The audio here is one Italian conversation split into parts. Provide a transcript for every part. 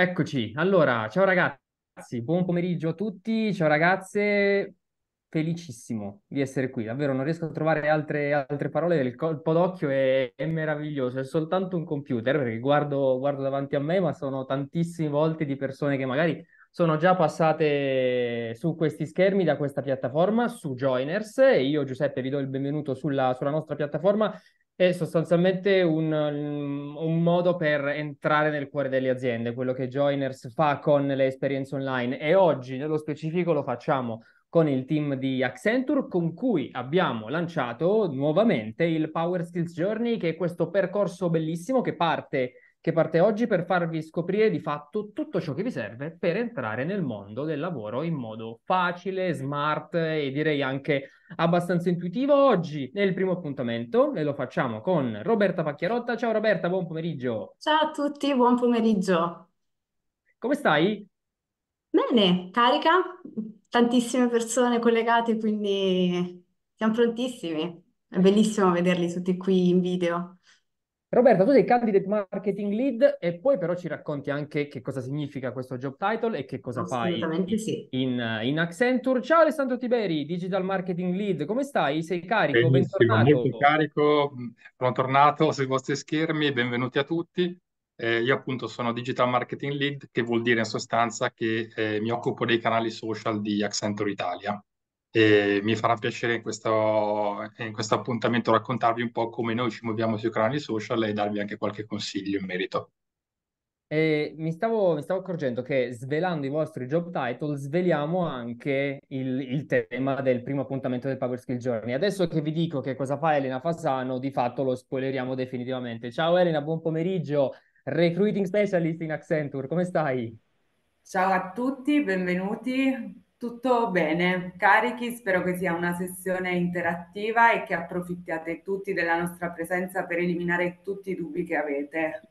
Eccoci, allora, ciao ragazzi, buon pomeriggio a tutti, ciao ragazze, felicissimo di essere qui, davvero non riesco a trovare altre, altre parole, il colpo d'occhio è, è meraviglioso, è soltanto un computer perché guardo, guardo davanti a me, ma sono tantissime volte di persone che magari sono già passate su questi schermi da questa piattaforma, su Joiners, e io Giuseppe vi do il benvenuto sulla, sulla nostra piattaforma è sostanzialmente un, un, modo per entrare nel cuore delle aziende, quello che Joiners fa con le esperienze online. E oggi nello specifico lo facciamo con il team di Accenture con cui abbiamo lanciato nuovamente il Power Skills Journey che è questo percorso bellissimo che parte che parte oggi per farvi scoprire di fatto tutto ciò che vi serve per entrare nel mondo del lavoro in modo facile, smart e direi anche abbastanza intuitivo. Oggi nel primo appuntamento e lo facciamo con Roberta Pacchiarotta. Ciao Roberta, buon pomeriggio. Ciao a tutti, buon pomeriggio. Come stai? Bene, carica, tantissime persone collegate, quindi siamo prontissimi. È bellissimo vederli tutti qui in video. Roberta, tu sei candidate marketing lead e poi però ci racconti anche che cosa significa questo job title e che cosa fai sì. in, in, Accenture. Ciao Alessandro Tiberi, digital marketing lead, come stai? Sei carico? Benissimo, molto carico, sono tornato sui vostri schermi, benvenuti a tutti. Eh, io appunto sono digital marketing lead, che vuol dire in sostanza che eh, mi occupo dei canali social di Accenture Italia e mi farà piacere in questo, in questo appuntamento raccontarvi un po' come noi ci muoviamo sui canali social e darvi anche qualche consiglio in merito. E mi stavo, mi stavo accorgendo che svelando i vostri job title sveliamo anche il, il, tema del primo appuntamento del Power Skill Journey. Adesso che vi dico che cosa fa Elena Fasano, di fatto lo spoileriamo definitivamente. Ciao Elena, buon pomeriggio, Recruiting Specialist in Accenture, come stai? Ciao a tutti, benvenuti. Tutto bene, carichi, spero che sia una sessione interattiva e che approfittiate tutti della nostra presenza per eliminare tutti i dubbi che avete.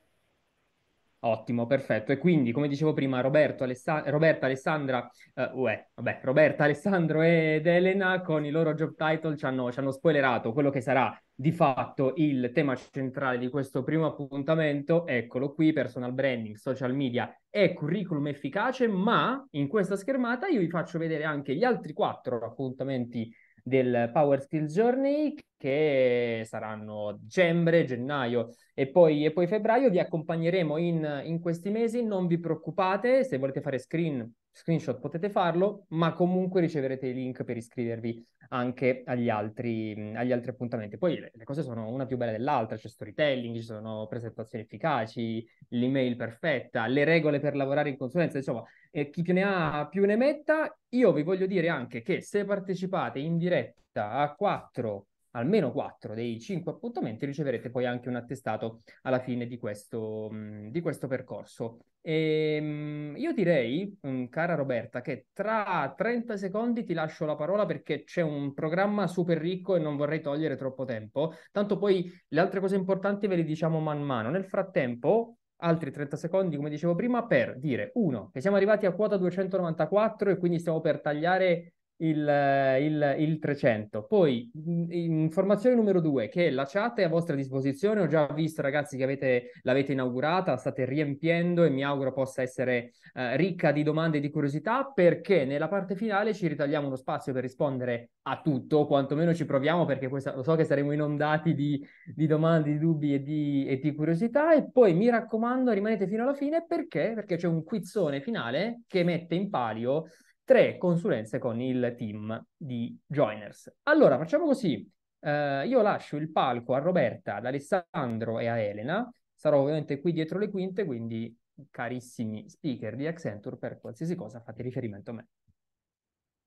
Ottimo, perfetto. E quindi, come dicevo prima, Roberto, Alessa- Roberta, Alessandra, uh, uè, vabbè, Roberta, Alessandro ed Elena con i loro job title ci hanno, ci hanno spoilerato quello che sarà di fatto il tema centrale di questo primo appuntamento. Eccolo qui, personal branding, social media e curriculum efficace, ma in questa schermata io vi faccio vedere anche gli altri quattro appuntamenti del Power Skills Journey che saranno dicembre, gennaio e poi, e poi febbraio. Vi accompagneremo in, in, questi mesi, non vi preoccupate, se volete fare screen, screenshot potete farlo, ma comunque riceverete i link per iscrivervi anche agli altri, agli altri appuntamenti. Poi le, le, cose sono una più bella dell'altra, c'è storytelling, ci sono presentazioni efficaci, l'email perfetta, le regole per lavorare in consulenza, insomma, eh, chi più ne ha più ne metta. Io vi voglio dire anche che se partecipate in diretta a quattro almeno quattro dei cinque appuntamenti riceverete poi anche un attestato alla fine di questo, mh, di questo percorso. E, ehm, io direi, mh, cara Roberta, che tra 30 secondi ti lascio la parola perché c'è un programma super ricco e non vorrei togliere troppo tempo. Tanto poi le altre cose importanti ve le diciamo man mano. Nel frattempo, altri 30 secondi, come dicevo prima, per dire, uno, che siamo arrivati a quota 294 e quindi stiamo per tagliare il, il, il 300. Poi, informazione numero due, che la chat è a vostra disposizione. Ho già visto, ragazzi, che avete, l'avete inaugurata, la state riempiendo e mi auguro possa essere eh, ricca di domande e di curiosità, perché nella parte finale ci ritagliamo uno spazio per rispondere a tutto, quantomeno ci proviamo, perché questa, lo so che saremo inondati di, di domande, di dubbi e di, e di curiosità. E poi mi raccomando, rimanete fino alla fine perché? Perché c'è un quizzone finale che mette in palio tre consulenze con il team di Joiners. Allora, facciamo così. Uh, io lascio il palco a Roberta, ad Alessandro e a Elena. Sarò ovviamente qui dietro le quinte, quindi carissimi speaker di Accenture, per qualsiasi cosa fate riferimento a me.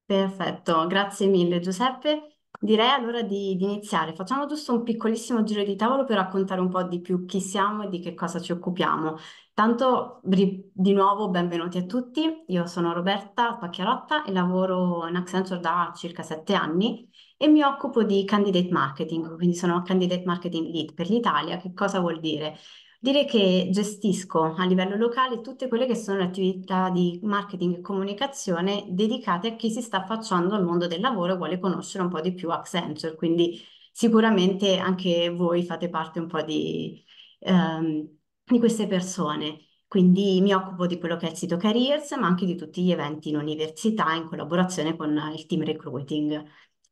Perfetto, grazie mille Giuseppe. Direi allora di, di, iniziare. Facciamo giusto un piccolissimo giro di tavolo per raccontare un po' di più chi siamo e di che cosa ci occupiamo. Tanto di nuovo benvenuti a tutti, io sono Roberta Pacchiarotta e lavoro in Accenture da circa sette anni e mi occupo di candidate marketing, quindi sono candidate marketing lead per l'Italia. Che cosa vuol dire? Dire che gestisco a livello locale tutte quelle che sono le attività di marketing e comunicazione dedicate a chi si sta affacciando al mondo del lavoro e vuole conoscere un po' di più Accenture, quindi sicuramente anche voi fate parte un po' di, um, di queste persone. Quindi mi occupo di quello che è il sito Careers, ma anche di tutti gli eventi in università in collaborazione con il team recruiting.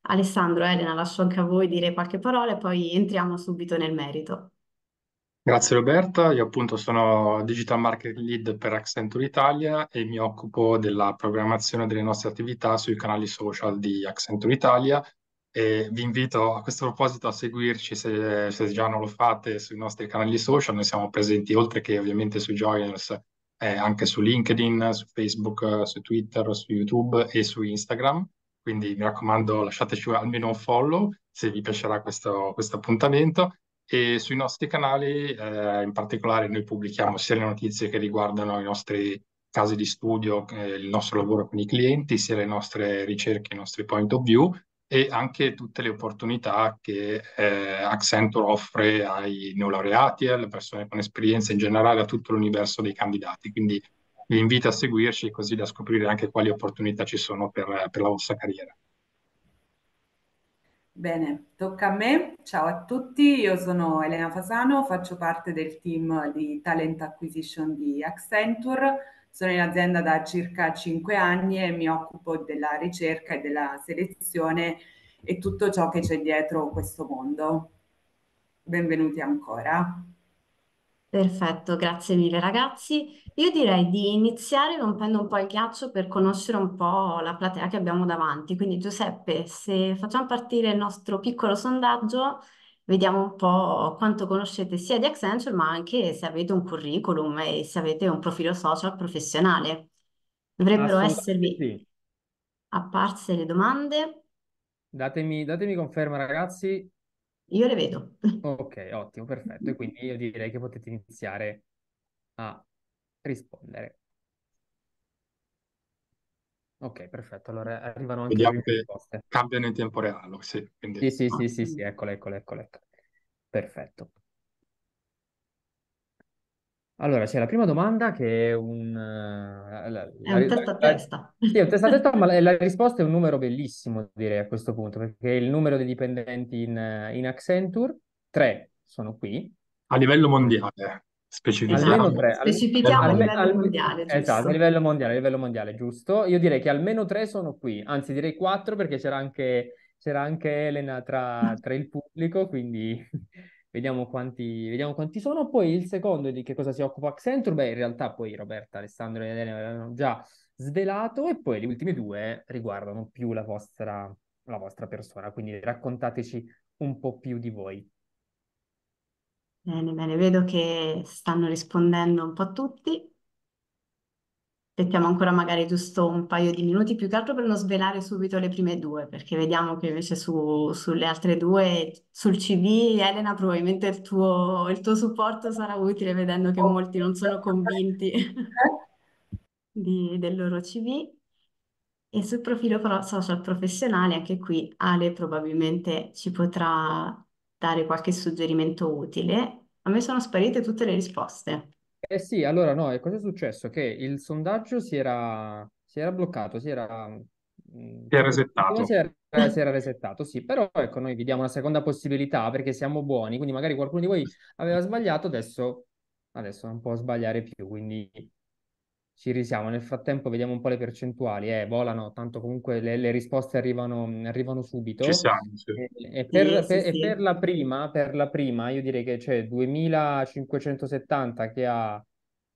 Alessandro, Elena, lascio anche a voi dire qualche parola e poi entriamo subito nel merito. Grazie Roberta, io appunto sono Digital Marketing Lead per Accenture Italia e mi occupo della programmazione delle nostre attività sui canali social di Accenture Italia e vi invito a questo proposito a seguirci se, se già non lo fate sui nostri canali social, noi siamo presenti oltre che ovviamente su Joiners eh, anche su LinkedIn, su Facebook, su Twitter, su YouTube e su Instagram, quindi mi raccomando lasciateci almeno un follow se vi piacerà questo, questo appuntamento. E sui nostri canali, eh, in particolare, noi pubblichiamo sia le notizie che riguardano i nostri casi di studio, eh, il nostro lavoro con i clienti, sia le nostre ricerche, i nostri point of view e anche tutte le opportunità che eh, Accenture offre ai neolaureati, alle persone con esperienza in generale, a tutto l'universo dei candidati. Quindi vi invito a seguirci così da scoprire anche quali opportunità ci sono per, per la vostra carriera. Bene, tocca a me. Ciao a tutti, io sono Elena Fasano, faccio parte del team di Talent Acquisition di Accenture. Sono in azienda da circa cinque anni e mi occupo della ricerca e della selezione e tutto ciò che c'è dietro questo mondo. Benvenuti ancora. Perfetto, grazie mille ragazzi. Io direi di iniziare rompendo un po' il ghiaccio per conoscere un po' la platea che abbiamo davanti. Quindi Giuseppe, se facciamo partire il nostro piccolo sondaggio, vediamo un po' quanto conoscete sia di Accenture, ma anche se avete un curriculum e se avete un profilo social professionale. Dovrebbero esservi sì. apparse le domande. Datemi, datemi conferma, ragazzi. Io le vedo. Ok, ottimo, perfetto. E quindi io direi che potete iniziare a rispondere. Ok, perfetto. Allora arrivano anche le Vediamo prime che risposte. cambiano in tempo reale, sì, Sì, quindi sì, sì, sì, sì, eccole, eccole, eccole. eccole. Perfetto. Allora, c'è la prima domanda che è un... eh, la- È la- un la- testa a la- testa. Sì, è un testa a testa, ma la, la risposta è un numero bellissimo, direi, a questo punto, perché il numero dei dipendenti in, eh, in Accenture, tre sono qui, a livello mondiale, almeno specifichiamo. tre. al- Specifichiamo a alme- livello alme- mondiale, esatto, a giusto? livello mondiale, a livello mondiale, giusto? Io direi che almeno tre sono qui, anzi direi quattro perché c'era anche, c'era anche Elena tra, tra il pubblico, quindi vediamo quanti, vediamo quanti sono. Poi il secondo di che cosa si occupa Accenture, beh in realtà poi Roberta, Alessandro e Elena avevano già svelato e poi le ultime due riguardano più la vostra, la vostra persona, quindi raccontateci un po' più di voi. Bene, bene, vedo che stanno rispondendo un po' tutti. Aspettiamo ancora magari giusto un paio di minuti, più che altro per non svelare subito le prime due, perché vediamo che invece su- sulle altre due, sul CV, Elena, probabilmente il tuo, il tuo supporto sarà utile, vedendo che molti non sono convinti di- del loro CV. E sul profilo pro- social professionale, anche qui Ale probabilmente ci potrà dare qualche suggerimento utile. A me sono sparite tutte le risposte. Eh sì, allora no, e cosa è successo? Che il sondaggio si era, si era bloccato, si era, mh, Si è diciamo, resettato. si era, si era resettato, sì, però ecco, noi vi diamo una seconda possibilità perché siamo buoni, quindi magari qualcuno di voi aveva sbagliato, adesso, adesso non può sbagliare più, quindi ci risiamo. Nel frattempo vediamo un po' le percentuali, eh, volano, tanto comunque le, le risposte arrivano, arrivano Ci subito. siamo, sì. E, e Sì, per, sì, per- e sì. per la prima, per la prima, io direi che c'è 2570 che ha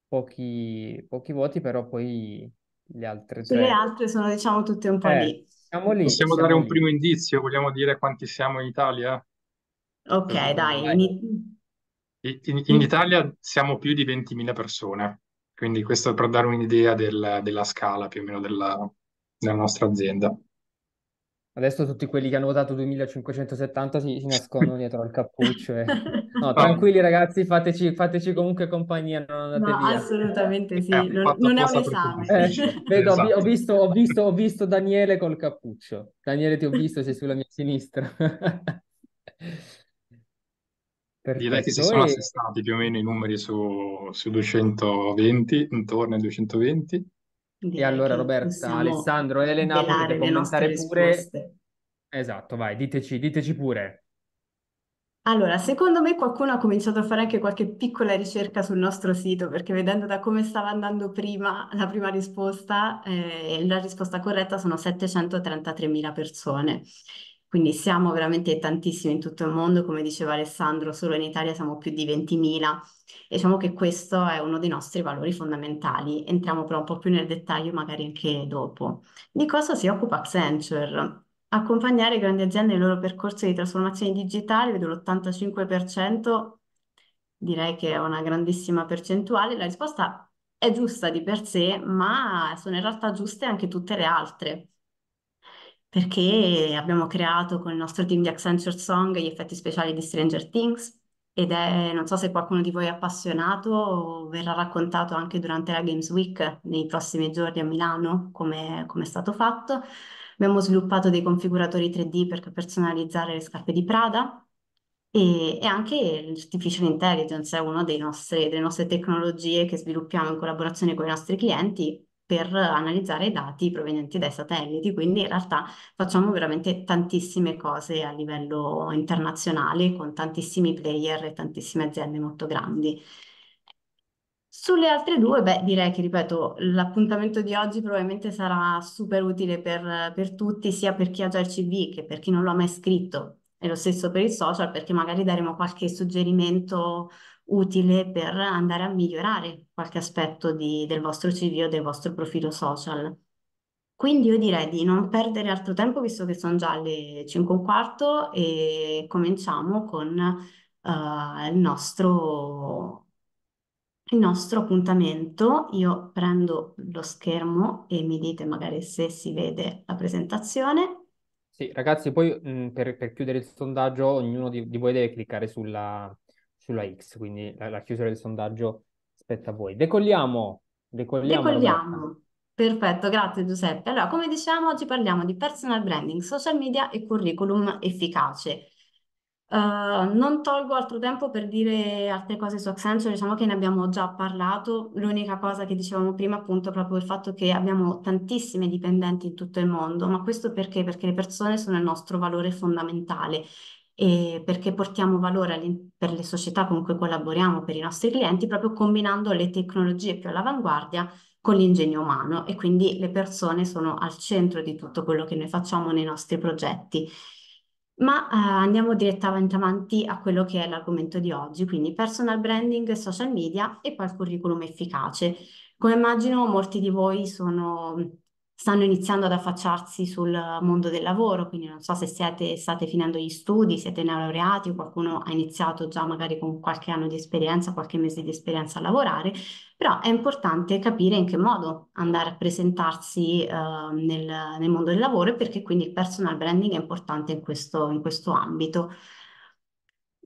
pochi, pochi voti, però poi le altre tre. altre sono diciamo tutte un po' Eh, lì. siamo lì, Possiamo dare siamo un lì. primo indizio? Vogliamo dire quanti siamo in Italia? Ok, dai, ini- In, in- in Italia siamo più di 20.000 persone, quindi questo è per dare un'idea del- della scala più o meno della, della nostra azienda. Adesso tutti quelli che hanno votato 2570 si, si nascondono dietro al cappuccio. e- No, No, tranquilli ragazzi, fateci, fateci comunque compagnia, non andate No, via. assolutamente sì, non, fatto non è un esame. Eh, vedo, ho, vi- ho Esatto. visto, ho visto, ho visto Daniele col cappuccio. Daniele, ti ho visto, sei sulla mia sinistra. Direi che si Perfetto. sono E, assestati più o meno i numeri su, su 220, intorno ai 220. e Direi allora che Roberta, Alessandro, Elena, potete commentare pure. risposte. Esatto, vai, diteci, diteci pure. Allora, secondo me qualcuno ha cominciato a fare anche qualche piccola ricerca sul nostro sito, perché vedendo da come stava andando prima la prima risposta, eh, la risposta corretta sono 733.000 persone. Quindi siamo veramente tantissimi in tutto il mondo, come diceva Alessandro, solo in Italia siamo più di 20.000 e diciamo che questo è uno dei nostri valori fondamentali. Entriamo però un po' più nel dettaglio magari anche dopo. Di cosa si occupa Accenture? accompagnare grandi aziende nel loro percorso di trasformazione digitale, vedo l'85%, direi che è una grandissima percentuale. La risposta è giusta di per sé, ma sono in realtà giuste anche tutte le altre. Perché abbiamo creato con il nostro team di Accenture Song gli effetti speciali di Stranger Things ed è, non so se qualcuno di voi è appassionato, verrà raccontato anche durante la Games Week nei prossimi giorni a Milano come è stato fatto. Abbiamo sviluppato dei configuratori 3D per personalizzare le scarpe di Prada e, e anche l'artificial intelligence è una delle nostre tecnologie che sviluppiamo in collaborazione con i nostri clienti per analizzare i dati provenienti dai satelliti. Quindi in realtà facciamo veramente tantissime cose a livello internazionale con tantissimi player e tantissime aziende molto grandi. Sulle altre due, beh, direi che, ripeto, l'appuntamento di oggi probabilmente sarà super utile per, per tutti, sia per chi ha già il CV che per chi non l'ha mai scritto, e lo stesso per il social, perché magari daremo qualche suggerimento utile per andare a migliorare qualche aspetto di, del vostro CV o del vostro profilo social. Quindi io direi di non perdere altro tempo, visto che sono già le 5 e un quarto, e cominciamo con uh, il nostro il nostro appuntamento. Io prendo lo schermo e mi dite magari se si vede la presentazione. Sì, ragazzi, poi mh, per, per, chiudere il sondaggio, ognuno di, di voi deve cliccare sulla, sulla X, quindi la, la, chiusura del sondaggio spetta a voi. Decolliamo. Decolliamo. Decolliamo. Perfetto, grazie Giuseppe. Allora, come diciamo, oggi parliamo di personal branding, social media e curriculum efficace. Uh, non tolgo altro tempo per dire altre cose su Accenture, diciamo che ne abbiamo già parlato. L'unica cosa che dicevamo prima, appunto, è proprio il fatto che abbiamo tantissime dipendenti in tutto il mondo, ma questo perché? Perché le persone sono il nostro valore fondamentale e perché portiamo valore per le società con cui collaboriamo, per i nostri clienti, proprio combinando le tecnologie più all'avanguardia con l'ingegno umano e quindi le persone sono al centro di tutto quello che noi facciamo nei nostri progetti. Ma eh, andiamo direttamente avanti a quello che è l'argomento di oggi, quindi personal branding, social media e poi il curriculum efficace. Come immagino molti di voi sono stanno iniziando ad affacciarsi sul mondo del lavoro, quindi non so se siete, state finendo gli studi, siete neolaureati qualcuno ha iniziato già magari con qualche anno di esperienza, qualche mese di esperienza a lavorare, però è importante capire in che modo andare a presentarsi uh, nel, nel, mondo del lavoro perché quindi il personal branding è importante in questo, in questo ambito.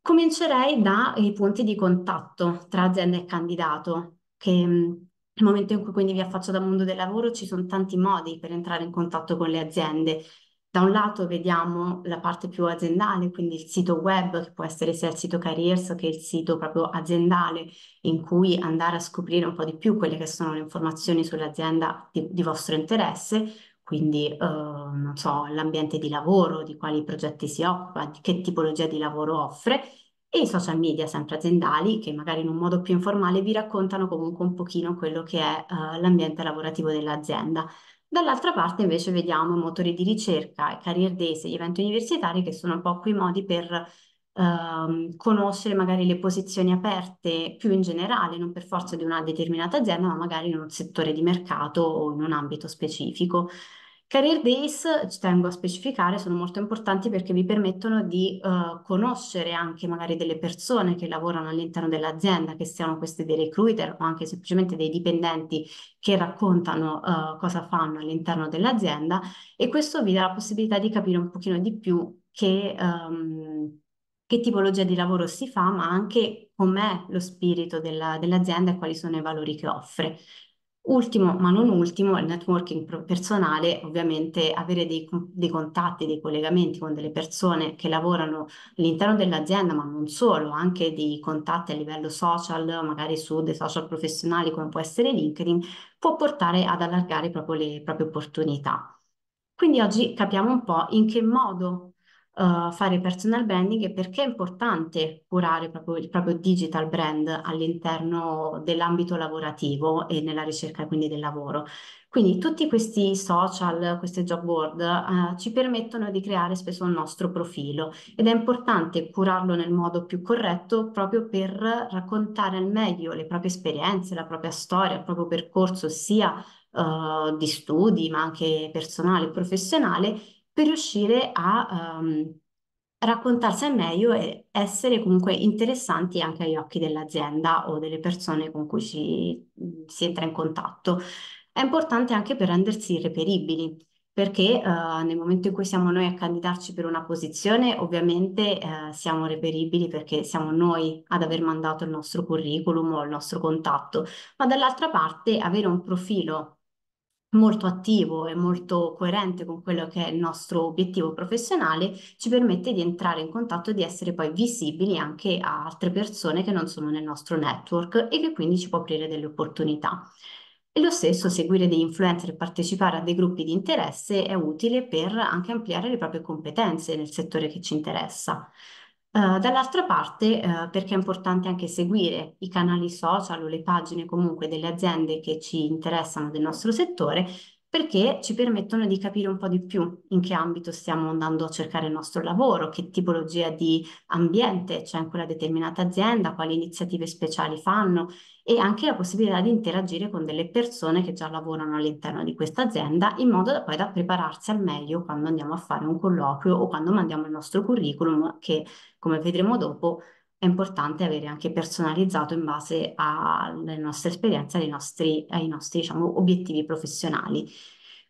Comincerei dai punti di contatto tra azienda e candidato, che nel momento in cui quindi vi affaccio dal mondo del lavoro ci sono tanti modi per entrare in contatto con le aziende. Da un lato vediamo la parte più aziendale, quindi il sito web, che può essere sia il sito careers che il sito proprio aziendale, in cui andare a scoprire un po' di più quelle che sono le informazioni sull'azienda di, di vostro interesse, quindi eh, non so, l'ambiente di lavoro, di quali progetti si occupa, di che tipologia di lavoro offre e i social media sempre aziendali che magari in un modo più informale vi raccontano comunque un pochino quello che è uh, l'ambiente lavorativo dell'azienda. Dall'altra parte invece vediamo motori di ricerca, i career days e gli eventi universitari che sono un po' quei modi per uh, conoscere magari le posizioni aperte più in generale, non per forza di una determinata azienda, ma magari in un settore di mercato o in un ambito specifico. Career Days, ci tengo a specificare, sono molto importanti perché vi permettono di uh, conoscere anche magari delle persone che lavorano all'interno dell'azienda, che siano questi dei recruiter o anche semplicemente dei dipendenti che raccontano uh, cosa fanno all'interno dell'azienda e questo vi dà la possibilità di capire un pochino di più che, um, che tipologia di lavoro si fa, ma anche com'è lo spirito della, dell'azienda e quali sono i valori che offre. Ultimo, ma non ultimo, il networking personale, ovviamente avere dei, dei, contatti, dei collegamenti con delle persone che lavorano all'interno dell'azienda, ma non solo, anche dei contatti a livello social, magari su dei social professionali come può essere LinkedIn, può portare ad allargare proprio le proprie opportunità. Quindi oggi capiamo un po' in che modo uh, fare personal branding e perché è importante curare proprio il proprio digital brand all'interno dell'ambito lavorativo e nella ricerca quindi del lavoro. Quindi tutti questi social, queste job board uh, ci permettono di creare spesso il nostro profilo ed è importante curarlo nel modo più corretto proprio per raccontare al meglio le proprie esperienze, la propria storia, il proprio percorso sia uh, di studi ma anche personale e professionale per riuscire a um, raccontarsi al meglio e essere comunque interessanti anche agli occhi dell'azienda o delle persone con cui ci, si entra in contatto. È importante anche per rendersi irreperibili, perché uh, nel momento in cui siamo noi a candidarci per una posizione, ovviamente uh, siamo reperibili perché siamo noi ad aver mandato il nostro curriculum o il nostro contatto, ma dall'altra parte avere un profilo molto attivo e molto coerente con quello che è il nostro obiettivo professionale, ci permette di entrare in contatto e di essere poi visibili anche a altre persone che non sono nel nostro network e che quindi ci può aprire delle opportunità. E lo stesso, seguire degli influencer e partecipare a dei gruppi di interesse è utile per anche ampliare le proprie competenze nel settore che ci interessa. Uh, dall'altra parte, uh, perché è importante anche seguire i canali social o le pagine comunque delle aziende che ci interessano del nostro settore, perché ci permettono di capire un po' di più in che ambito stiamo andando a cercare il nostro lavoro, che tipologia di ambiente c'è in quella determinata azienda, quali iniziative speciali fanno e anche la possibilità di interagire con delle persone che già lavorano all'interno di questa azienda in modo da poi da prepararsi al meglio quando andiamo a fare un colloquio o quando mandiamo il nostro curriculum che come vedremo dopo è importante avere anche personalizzato in base alle nostre esperienze, ai nostri, ai nostri diciamo, obiettivi professionali.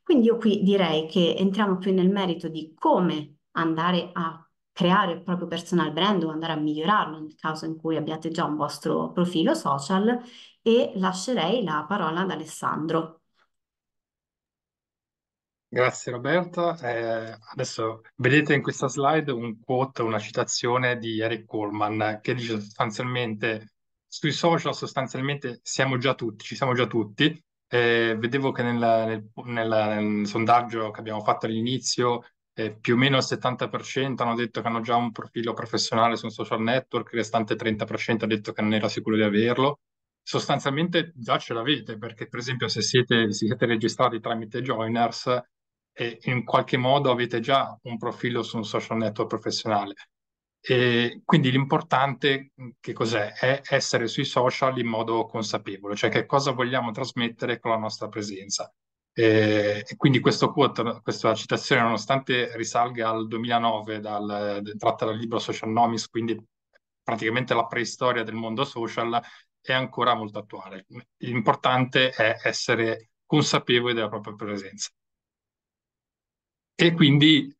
Quindi io qui direi che entriamo più nel merito di come andare a creare il proprio personal brand o andare a migliorarlo nel caso in cui abbiate già un vostro profilo social e lascerei la parola ad Alessandro. Grazie Roberta. Eh, adesso vedete in questa slide un quote, una citazione di Eric Coleman che dice sostanzialmente sui social sostanzialmente siamo già tutti, ci siamo già tutti. Eh, vedevo che nel, nel, nel, nel sondaggio che abbiamo fatto all'inizio eh, più o meno il 70% hanno detto che hanno già un profilo professionale su un social network, il restante 30% ha detto che non era sicuro di averlo. Sostanzialmente già ce l'avete, perché per esempio se siete, siete registrati tramite Joiners, eh, in qualche modo avete già un profilo su un social network professionale. E quindi l'importante che cos'è? È essere sui social in modo consapevole, cioè che cosa vogliamo trasmettere con la nostra presenza. E, e quindi quote, questa citazione, nonostante risalga al 2009, dal, tratta dal libro Socialnomics, quindi praticamente la preistoria del mondo social, è ancora molto attuale. L'importante è essere consapevoli della propria presenza. E quindi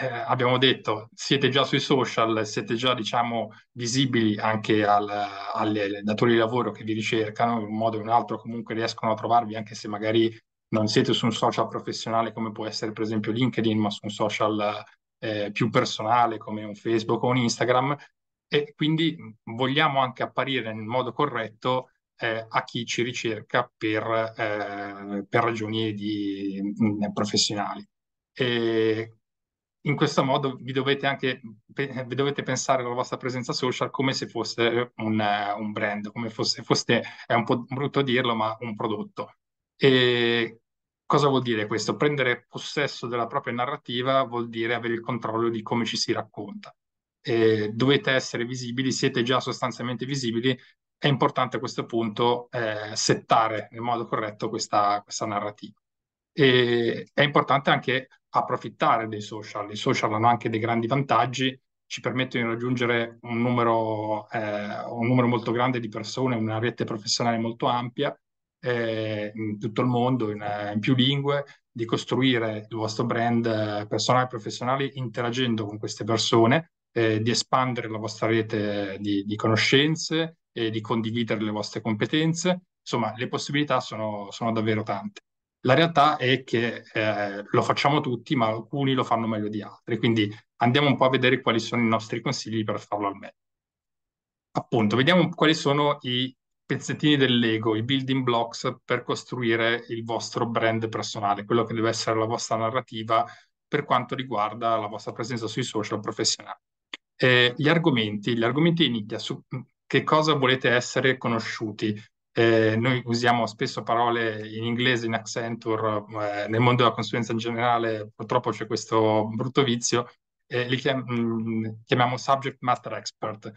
eh, abbiamo detto, siete già sui social, siete già, diciamo, visibili anche al, alle datori di lavoro che vi ricercano, in un modo o in un altro comunque riescono a trovarvi, anche se magari non siete su un social professionale come può essere per esempio LinkedIn, ma su un social eh, più personale come un Facebook o un Instagram e quindi vogliamo anche apparire nel modo corretto eh, a chi ci ricerca per, eh, per ragioni di, mh, professionali. E in questo modo vi dovete anche vi dovete pensare alla vostra presenza social come se fosse un, un brand, come fosse, foste, è un po' brutto dirlo, ma un prodotto. E Cosa vuol dire questo? Prendere possesso della propria narrativa vuol dire avere il controllo di come ci si racconta. E dovete essere visibili, siete già sostanzialmente visibili, è importante a questo punto eh, settare nel modo corretto questa, questa narrativa. E è importante anche approfittare dei social. I social hanno anche dei grandi vantaggi, ci permettono di raggiungere un numero, eh, un numero molto grande di persone, una rete professionale molto ampia eh, in tutto il mondo, in, in, più lingue, di costruire il vostro brand eh, personale e professionale interagendo con queste persone, eh, di espandere la vostra rete di, di conoscenze e di condividere le vostre competenze. Insomma, le possibilità sono, sono davvero tante. La realtà è che eh, lo facciamo tutti, ma alcuni lo fanno meglio di altri, quindi andiamo un po' a vedere quali sono i nostri consigli per farlo al meglio. Appunto, vediamo quali sono i pezzettini del Lego, i building blocks per costruire il vostro brand personale, quello che deve essere la vostra narrativa per quanto riguarda la vostra presenza sui social professionali. Eh, gli argomenti, gli argomenti di nicchia, su che cosa volete essere conosciuti? Eh, noi usiamo spesso parole in inglese, in Accenture, eh, nel mondo della consulenza in generale purtroppo c'è questo brutto vizio, eh, li chiam- mm, chiamiamo subject matter expert,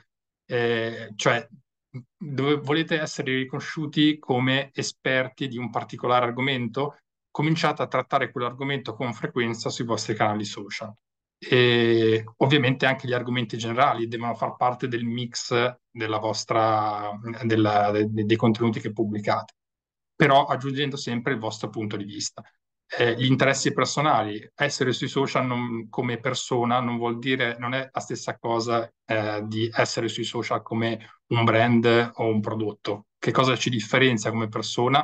cioè dove volete essere riconosciuti come esperti di un particolare argomento, cominciate a trattare quell'argomento con frequenza sui vostri canali social. E ovviamente anche gli argomenti generali devono far parte del mix vostra, della, dei contenuti che pubblicate, però aggiungendo sempre il vostro punto di vista. Eh, gli interessi personali, essere sui social non, come persona non vuol dire, non è la stessa cosa eh, di essere sui social come un brand o un prodotto. Che cosa ci differenzia come persona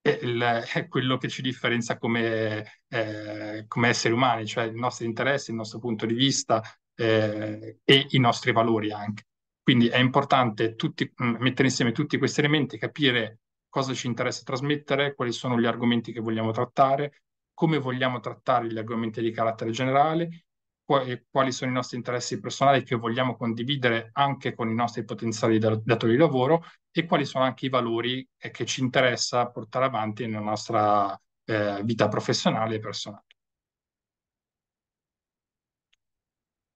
è, il, è quello che ci differenzia come, eh, come, esseri umani, cioè i nostri interessi, il nostro punto di vista eh, e i nostri valori anche. Quindi è importante tutti, mm, mettere insieme tutti questi elementi, capire cosa ci interessa trasmettere, quali sono gli argomenti che vogliamo trattare, come vogliamo trattare gli argomenti di carattere generale quali sono i nostri interessi personali che vogliamo condividere anche con i nostri potenziali datori di lavoro e quali sono anche i valori che ci interessa portare avanti nella nostra eh, vita professionale e personale.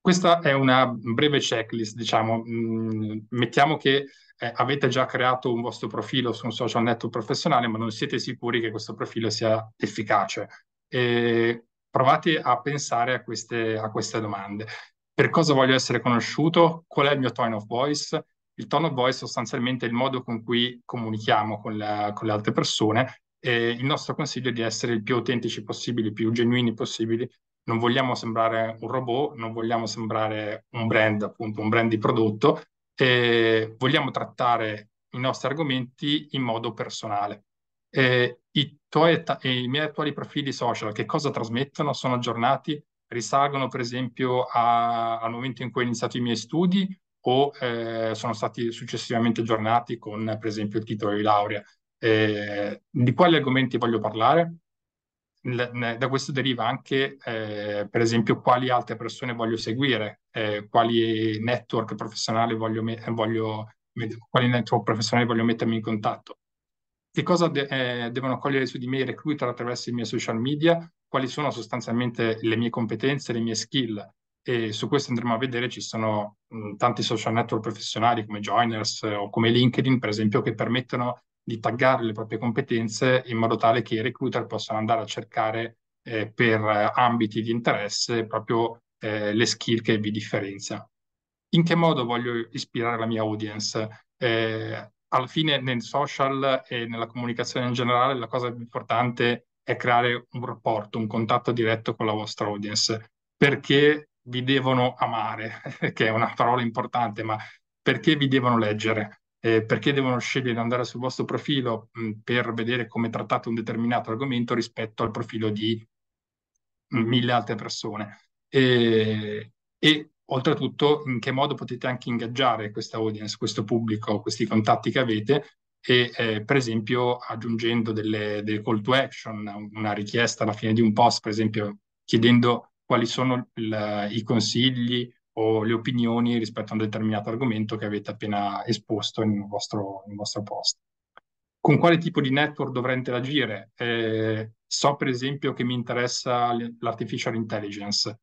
Questa è una breve checklist, diciamo, mm, mettiamo che eh, avete già creato un vostro profilo su un social network professionale, ma non siete sicuri che questo profilo sia efficace. E provate a pensare a queste, a queste domande. Per cosa voglio essere conosciuto? Qual è il mio tone of voice? Il tone of voice sostanzialmente è il modo con cui comunichiamo con, la, con le altre persone e il nostro consiglio è di essere il più autentici possibili, il più genuini possibili. Non vogliamo sembrare un robot, non vogliamo sembrare un brand, appunto, un brand di prodotto, e vogliamo trattare i nostri argomenti in modo personale. E i, tuoi, I miei attuali profili social che cosa trasmettono? Sono aggiornati? Risalgono per esempio a, al momento in cui ho iniziato i miei studi o eh, sono stati successivamente aggiornati con per esempio il titolo di laurea? Eh, di quali argomenti voglio parlare? Da questo deriva anche, eh, per esempio, quali altre persone voglio seguire, eh, quali network professionali voglio, voglio, quali network professionali voglio mettermi in contatto che cosa de- eh, devono cogliere su di me i recruiter attraverso i miei social media, quali sono sostanzialmente le mie competenze, le mie skill. E su questo andremo a vedere, ci sono mh, tanti social network professionali come Joiners eh, o come LinkedIn, per esempio, che permettono di taggare le proprie competenze in modo tale che i recruiter possano andare a cercare eh, per ambiti di interesse proprio eh, le skill che vi differenziano. In che modo voglio ispirare la mia audience? Eh, alla fine nel social e nella comunicazione in generale la cosa più importante è creare un rapporto, un contatto diretto con la vostra audience, perché vi devono amare, che è una parola importante, ma perché vi devono leggere, eh, perché devono scegliere di andare sul vostro profilo mh, per vedere come trattate un determinato argomento rispetto al profilo di mh, mille altre persone. E, e oltretutto in che modo potete anche ingaggiare questa audience, questo pubblico, questi contatti che avete e eh, per esempio aggiungendo delle, delle, call to action, una richiesta alla fine di un post, per esempio chiedendo quali sono il, i consigli o le opinioni rispetto a un determinato argomento che avete appena esposto nel vostro, nel vostro post. Con quale tipo di network dovrei interagire? Eh, so per esempio che mi interessa l'artificial intelligence,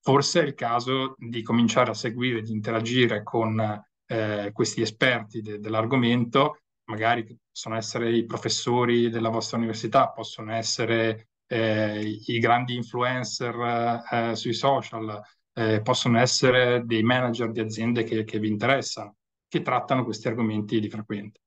forse è il caso di cominciare a seguire, di interagire con eh, questi esperti de- dell'argomento, magari possono essere i professori della vostra università, possono essere eh, i grandi influencer eh, sui social, eh, possono essere dei manager di aziende che, che vi interessano, che trattano questi argomenti di frequente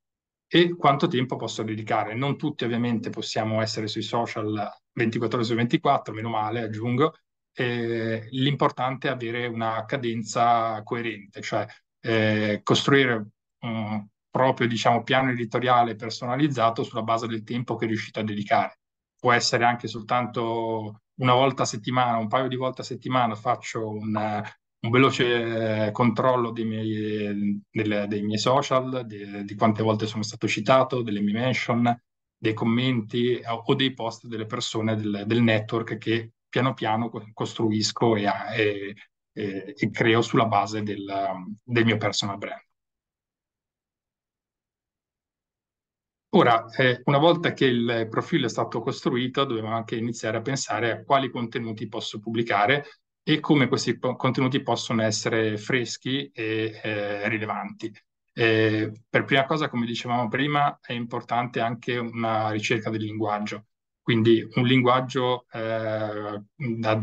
e quanto tempo posso dedicare. Non tutti ovviamente possiamo essere sui social 24 ore su 24, meno male, aggiungo, eh, l'importante è avere una cadenza coerente, cioè eh, costruire un proprio diciamo, piano editoriale personalizzato sulla base del tempo che riuscite a dedicare. Può essere anche soltanto una volta a settimana, un paio di volte a settimana faccio un, un veloce eh, controllo dei miei, delle, dei miei social, di, di, quante volte sono stato citato, delle mie mention, dei commenti o dei post delle persone del, del network che piano piano costruisco e, e, e creo sulla base del, del mio personal brand. Ora, eh, una volta che il profilo è stato costruito, dobbiamo anche iniziare a pensare a quali contenuti posso pubblicare e come questi contenuti possono essere freschi e eh, rilevanti. Eh, per prima cosa, come dicevamo prima, è importante anche una ricerca del linguaggio, quindi un linguaggio eh, da,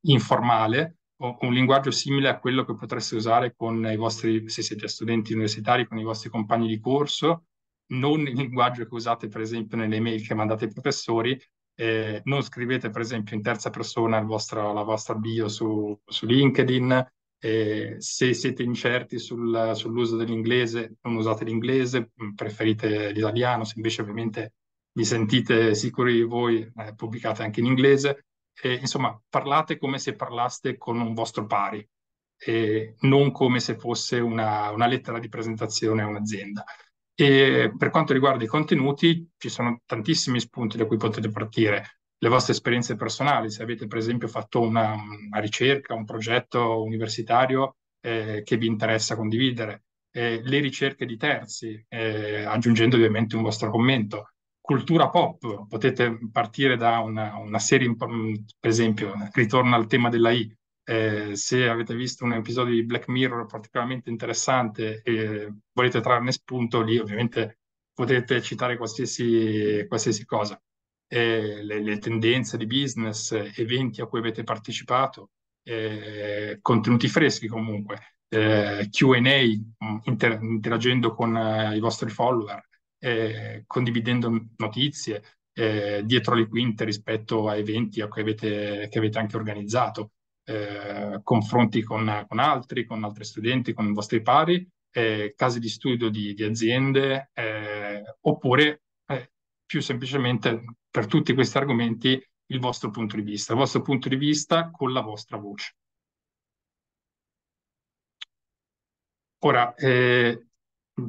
informale o un linguaggio simile a quello che potreste usare con i vostri, se siete studenti universitari, con i vostri compagni di corso non il linguaggio che usate per esempio nelle mail che mandate ai professori, eh, non scrivete per esempio in terza persona vostro, la vostra bio su, su LinkedIn, eh, se siete incerti sul, sull'uso dell'inglese non usate l'inglese, mm, preferite l'italiano, se invece ovviamente vi sentite sicuri di voi eh, pubblicate anche in inglese, insomma parlate come se parlaste con un vostro pari, non come se fosse una, una lettera di presentazione a un'azienda. E per quanto riguarda i contenuti, ci sono tantissimi spunti da cui potete partire. Le vostre esperienze personali, se avete per esempio fatto una, una ricerca, un progetto universitario eh, che vi interessa condividere, eh, le ricerche di terzi, eh, aggiungendo ovviamente un vostro commento. Cultura pop, potete partire da una, una serie, per esempio, ritorno al tema della I, eh, se avete visto un episodio di Black Mirror particolarmente interessante e volete trarne spunto, lì ovviamente potete citare qualsiasi, qualsiasi cosa. Eh, le, le, tendenze di business, eventi a cui avete partecipato, eh, contenuti freschi comunque, eh, QA, mm, inter- interagendo con eh, i vostri follower, eh, condividendo notizie dietro le quinte rispetto a eventi a cui avete, che avete anche organizzato eh, confronti con, con, altri, con altri studenti, con i vostri pari, eh, casi di studio di, di aziende, eh, oppure eh, più semplicemente per tutti questi argomenti il vostro punto di vista, il vostro punto di vista con la vostra voce. Ora, eh,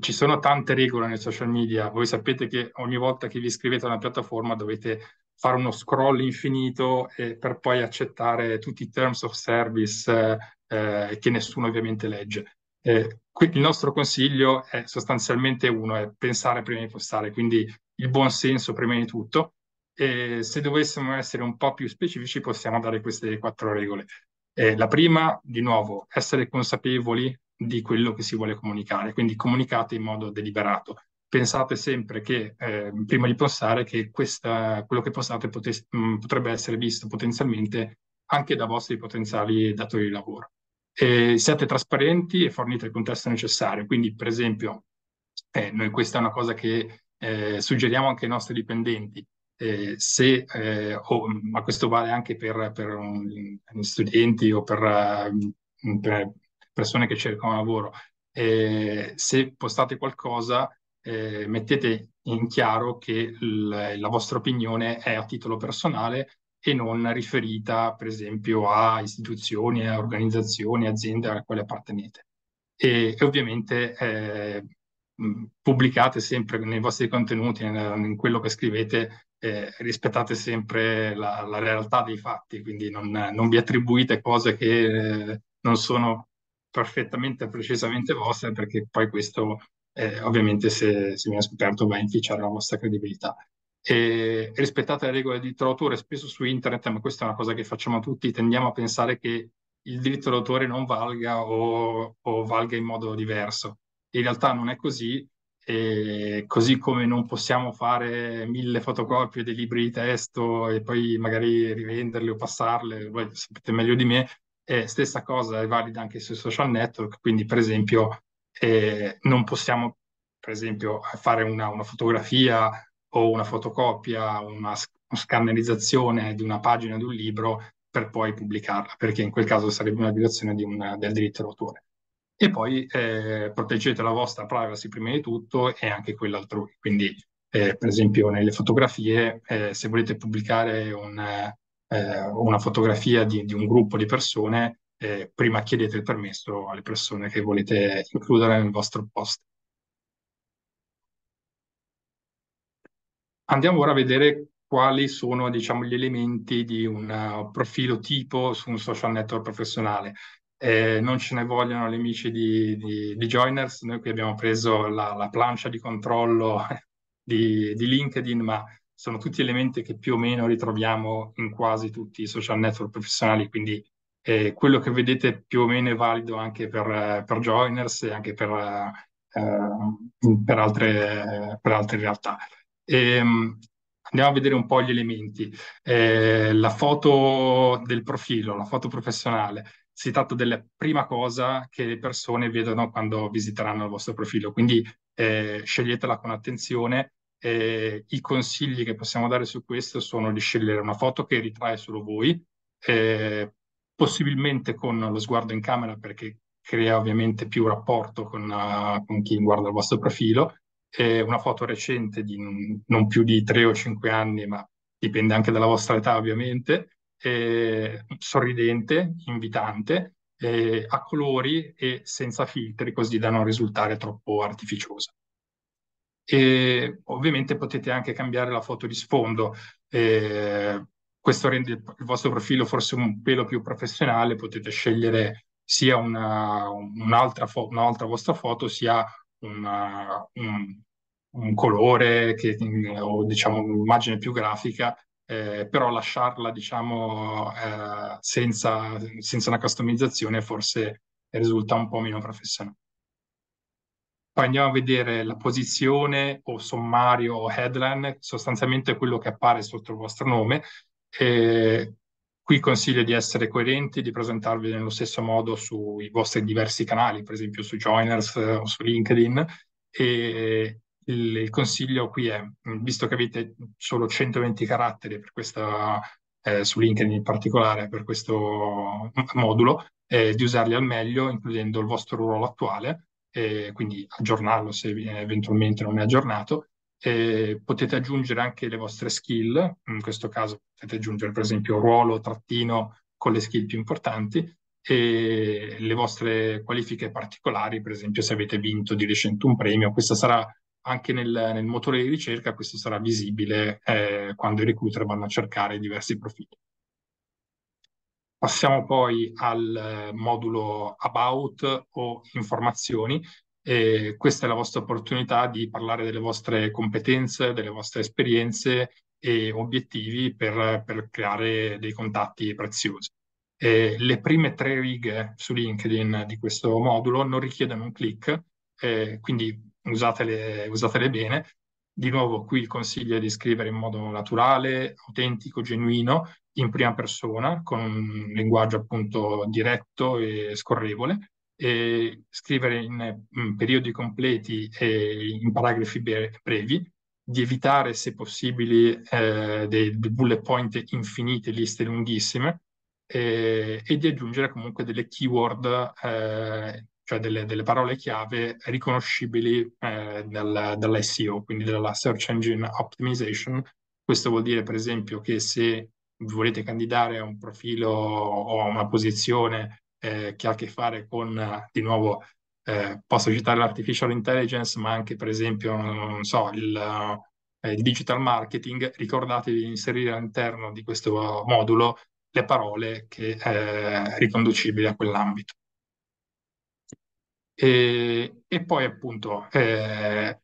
ci sono tante regole nei social media, voi sapete che ogni volta che vi iscrivete a una piattaforma dovete fare uno scroll infinito e per poi accettare tutti i terms of service eh, che nessuno ovviamente legge. Eh, il nostro consiglio è sostanzialmente uno, è pensare prima di postare, quindi il buon senso prima di tutto. E se dovessimo essere un po' più specifici possiamo dare queste quattro regole. Eh, la prima, di nuovo, essere consapevoli di quello che si vuole comunicare, quindi comunicate in modo deliberato pensate sempre che, eh, prima di postare, che questa, quello che postate potes- mm, potrebbe essere visto potenzialmente anche da vostri potenziali datori di lavoro. E siate trasparenti e fornite il contesto necessario. Quindi, per esempio, eh, noi questa è una cosa che eh, suggeriamo anche ai nostri dipendenti. Eh, se, eh, o, ma questo vale anche per, per um, studenti o per, per, persone che cercano lavoro, eh, se postate qualcosa eh, mettete in chiaro che l- la vostra opinione è a titolo personale e non riferita, per esempio, a istituzioni, a organizzazioni, aziende alle quali appartenete. E, e ovviamente eh, pubblicate sempre nei vostri contenuti, in, in quello che scrivete, eh, rispettate sempre la, la, realtà dei fatti, quindi non, non vi attribuite cose che eh, non sono perfettamente, precisamente vostre, perché poi questo eh, ovviamente se, se, viene scoperto va a inficiare la vostra credibilità. E rispettate le regole di diritto d'autore, spesso su internet, ma questa è una cosa che facciamo tutti, tendiamo a pensare che il diritto d'autore non valga o, o valga in modo diverso. In realtà non è così, e così come non possiamo fare mille fotocopie dei libri di testo e poi magari rivenderle o passarle, voi sapete meglio di me, eh, stessa cosa è valida anche sui social network, quindi per esempio eh, non possiamo, per esempio, fare una, una fotografia o una fotocopia, una, scannerizzazione di una pagina di un libro per poi pubblicarla, perché in quel caso sarebbe una violazione di una, del diritto d'autore. E poi eh, proteggete la vostra privacy prima di tutto e anche quella altrui. Quindi, eh, per esempio, nelle fotografie, eh, se volete pubblicare un, eh, una fotografia di, di, un gruppo di persone, eh, prima chiedete il permesso alle persone che volete includere nel vostro post. Andiamo ora a vedere quali sono, diciamo, gli elementi di un uh, profilo tipo su un social network professionale. Eh, non ce ne vogliono gli amici di, di, di Joiners, noi qui abbiamo preso la, la plancia di controllo di, di, LinkedIn, ma sono tutti elementi che più o meno ritroviamo in quasi tutti i social network professionali, quindi eh, quello che vedete più o meno è valido anche per, per Joiners e anche per, eh, per, altre, per altre realtà. E, ehm, Andiamo a vedere un po' gli elementi. Eh, la foto del profilo, la foto professionale, si tratta della prima cosa che le persone vedono quando visiteranno il vostro profilo, quindi eh, sceglietela con attenzione. Eh, I consigli che possiamo dare su questo sono di scegliere una foto che ritrae solo voi, eh, possibilmente con lo sguardo in camera perché crea ovviamente più rapporto con, uh, con chi guarda il vostro profilo è una foto recente di non più di 3 o 5 anni, ma dipende anche dalla vostra età ovviamente, sorridente, invitante, a colori e senza filtri, così da non risultare troppo artificiosa. E ovviamente potete anche cambiare la foto di sfondo. Eh, questo rende il vostro profilo forse un pelo più professionale, potete scegliere sia una, un'altra, fo- un'altra vostra foto, sia una, un, un, colore che, o diciamo un'immagine più grafica, eh, però lasciarla diciamo eh, senza, senza una customizzazione forse risulta un po' meno professionale. Poi andiamo a vedere la posizione o sommario o headline, sostanzialmente quello che appare sotto il vostro nome. E qui consiglio di essere coerenti, di presentarvi nello stesso modo sui vostri diversi canali, per esempio su Joiners eh, o su LinkedIn. E il, il, consiglio qui è, visto che avete solo 120 caratteri per questa, eh, su LinkedIn in particolare, per questo modulo, eh, di usarli al meglio, includendo il vostro ruolo attuale, eh, quindi aggiornarlo se eventualmente non è aggiornato, eh, potete aggiungere anche le vostre skill, in questo caso potete aggiungere per esempio ruolo, trattino con le skill più importanti e le vostre qualifiche particolari, per esempio se avete vinto di recente un premio, questo sarà anche nel, nel motore di ricerca, questo sarà visibile eh, quando i recruiter vanno a cercare diversi profili. Passiamo poi al modulo About o Informazioni, e questa è la vostra opportunità di parlare delle vostre competenze, delle vostre esperienze e obiettivi per, per creare dei contatti preziosi. E le prime tre righe su LinkedIn di questo modulo non richiedono un click, eh, quindi usatele, usatele bene. Di nuovo, qui il consiglio è di scrivere in modo naturale, autentico, genuino, in prima persona, con un linguaggio appunto diretto e scorrevole e scrivere in, in periodi completi e in paragrafi brevi, di evitare se possibili eh, dei, dei, bullet point infinite, liste lunghissime, eh, e di aggiungere comunque delle keyword, eh, cioè delle, delle, parole chiave riconoscibili eh, dal, dall'SEO, quindi dalla Search Engine Optimization. Questo vuol dire, per esempio, che se volete candidare a un profilo o a una posizione eh, che ha a che fare con, eh, di nuovo, eh, posso citare l'artificial intelligence, ma anche per esempio, non so, il, eh, il digital marketing, ricordatevi di inserire all'interno di questo modulo le parole che eh, riconducibili a quell'ambito. E, e, poi appunto eh,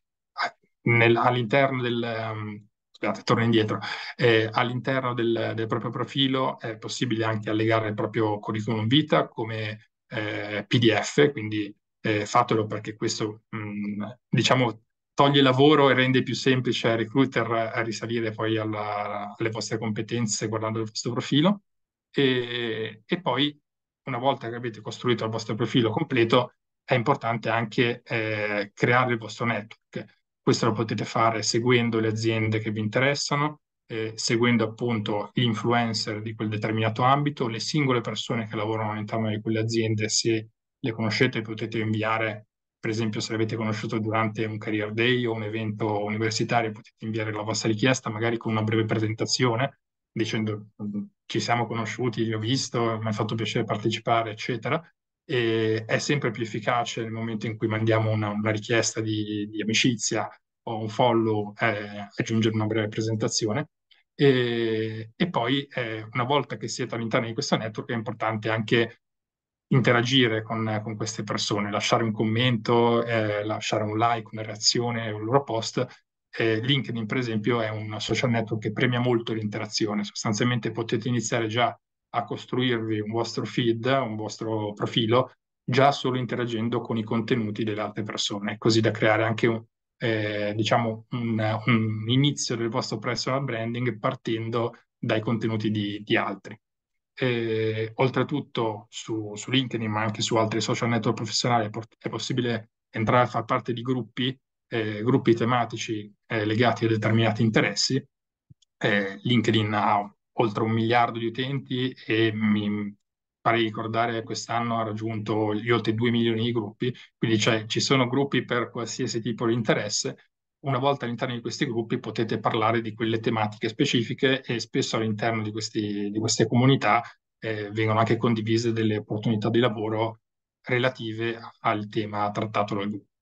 nel, all'interno del, um, scusate, torno indietro, eh, all'interno del, del, proprio profilo è possibile anche allegare il proprio curriculum vita come eh, PDF, quindi eh, fatelo perché questo, mh, mm, diciamo, toglie lavoro e rende più semplice ai recruiter a risalire poi alla, alle vostre competenze guardando il vostro profilo. E, e, poi, una volta che avete costruito il vostro profilo completo, è importante anche eh, creare il vostro network questo lo potete fare seguendo le aziende che vi interessano, eh, seguendo appunto gli influencer di quel determinato ambito, le singole persone che lavorano all'interno di quelle aziende, se le conoscete potete inviare, per esempio se le avete conosciuto durante un career day o un evento universitario, potete inviare la vostra richiesta magari con una breve presentazione dicendo ci siamo conosciuti, vi ho visto, mi ha fatto piacere partecipare, eccetera e è sempre più efficace nel momento in cui mandiamo una, una richiesta di, di, amicizia o un follow, eh, aggiungere una breve presentazione. E, e poi eh, una volta che siete all'interno di questo network è importante anche interagire con, con queste persone, lasciare un commento, eh, lasciare un like, una reazione, un loro post. LinkedIn, per esempio, è un social network che premia molto l'interazione. Sostanzialmente potete iniziare già a costruirvi un vostro feed, un vostro profilo, già solo interagendo con i contenuti delle altre persone, così da creare anche un, eh, diciamo un, un, inizio del vostro personal branding partendo dai contenuti di, di altri. E, oltretutto su, su, LinkedIn, ma anche su altri social network professionali, è possibile entrare a far parte di gruppi, eh, gruppi tematici eh, legati a determinati interessi. Eh, LinkedIn ha oltre un miliardo di utenti e mi pare ricordare quest'anno ha raggiunto gli oltre 2 milioni di gruppi, quindi cioè, ci sono gruppi per qualsiasi tipo di interesse. Una volta all'interno di questi gruppi potete parlare di quelle tematiche specifiche e spesso all'interno di, questi, di queste comunità eh, vengono anche condivise delle opportunità di lavoro relative al tema trattato dal gruppo.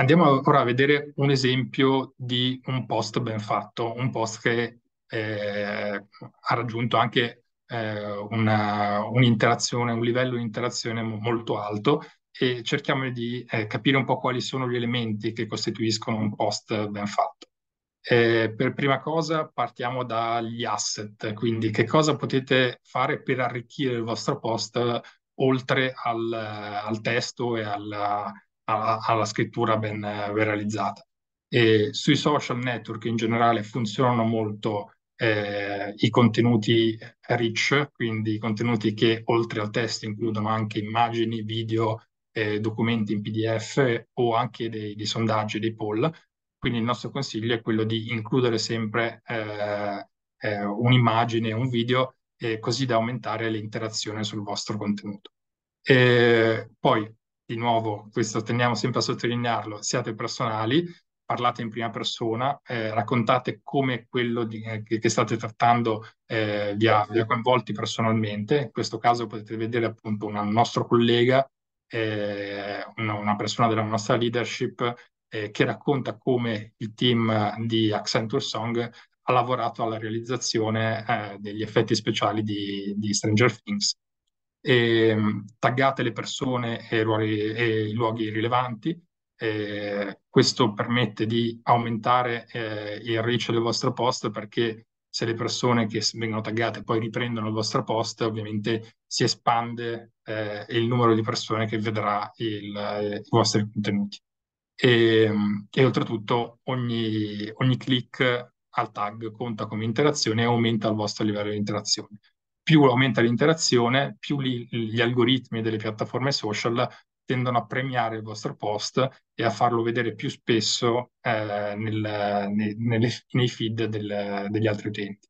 Andiamo ora a vedere un esempio di un post ben fatto, un post che eh, ha raggiunto anche eh, una, un'interazione, un livello di interazione molto alto e cerchiamo di eh, capire un po' quali sono gli elementi che costituiscono un post ben fatto. Eh, per prima cosa partiamo dagli asset, quindi che cosa potete fare per arricchire il vostro post oltre al, al testo e alla, alla, alla scrittura ben, ben realizzata. E sui social network in generale funzionano molto eh, i contenuti rich, quindi contenuti che oltre al testo includono anche immagini, video, eh, documenti in PDF o anche dei, dei, sondaggi, dei poll. Quindi il nostro consiglio è quello di includere sempre eh, eh un'immagine, un video, così da aumentare l'interazione sul vostro contenuto. E poi di nuovo, questo tendiamo sempre a sottolinearlo, siate personali, parlate in prima persona, eh, raccontate come quello di, eh, che, che, state trattando eh, vi, ha, vi, ha, coinvolti personalmente. In questo caso potete vedere appunto un nostro collega, eh, una, una, persona della nostra leadership, eh, che racconta come il team di Accenture Song ha lavorato alla realizzazione eh, degli effetti speciali di, di Stranger Things e, taggate le persone e, ruoli, e i luoghi rilevanti. E questo permette di aumentare eh, il reach del vostro post perché se le persone che vengono taggate poi riprendono il vostro post, ovviamente si espande eh, il numero di persone che vedrà il, eh, i vostri contenuti. E, e oltretutto ogni, ogni click al tag conta come interazione e aumenta il vostro livello di interazione più aumenta l'interazione, più li, gli algoritmi delle piattaforme social tendono a premiare il vostro post e a farlo vedere più spesso eh, nel, nei, nelle, nei, feed del, degli altri utenti.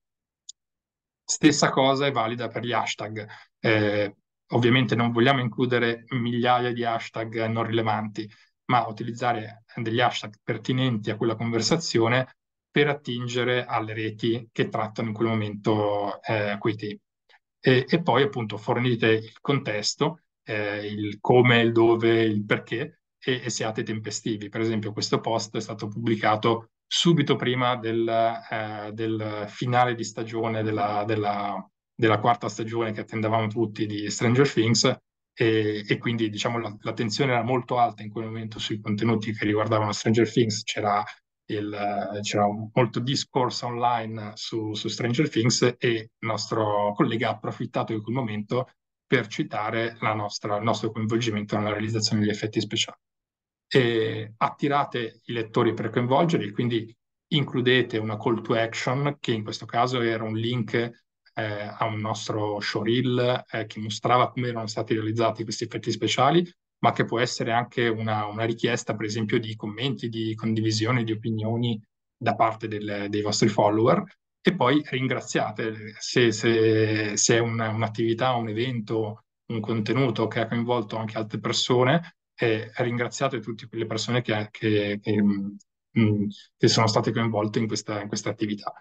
Stessa cosa è valida per gli hashtag. Eh, ovviamente non vogliamo includere migliaia di hashtag non rilevanti, ma utilizzare degli hashtag pertinenti a quella conversazione per attingere alle reti che trattano in quel momento eh, quei temi e, e poi appunto fornite il contesto, eh, il come, il dove, il perché e, e, siate tempestivi. Per esempio questo post è stato pubblicato subito prima del, eh, del finale di stagione della, della, della, quarta stagione che attendevamo tutti di Stranger Things e, e quindi diciamo la, era molto alta in quel momento sui contenuti che riguardavano Stranger Things, c'era il, c'era molto discorso online su, su, Stranger Things e il nostro collega ha approfittato di quel momento per citare nostra, il nostro coinvolgimento nella realizzazione degli effetti speciali. E attirate i lettori per coinvolgerli, quindi includete una call to action, che in questo caso era un link eh, a un nostro showreel eh, che mostrava come erano stati realizzati questi effetti speciali ma che può essere anche una, una richiesta, per esempio, di commenti, di condivisione di opinioni da parte del, dei vostri follower. E poi ringraziate se, se, se è un, un'attività, un evento, un contenuto che ha coinvolto anche altre persone, e ringraziate tutte quelle persone che, che, che, mm, che sono state coinvolte in questa, in questa attività.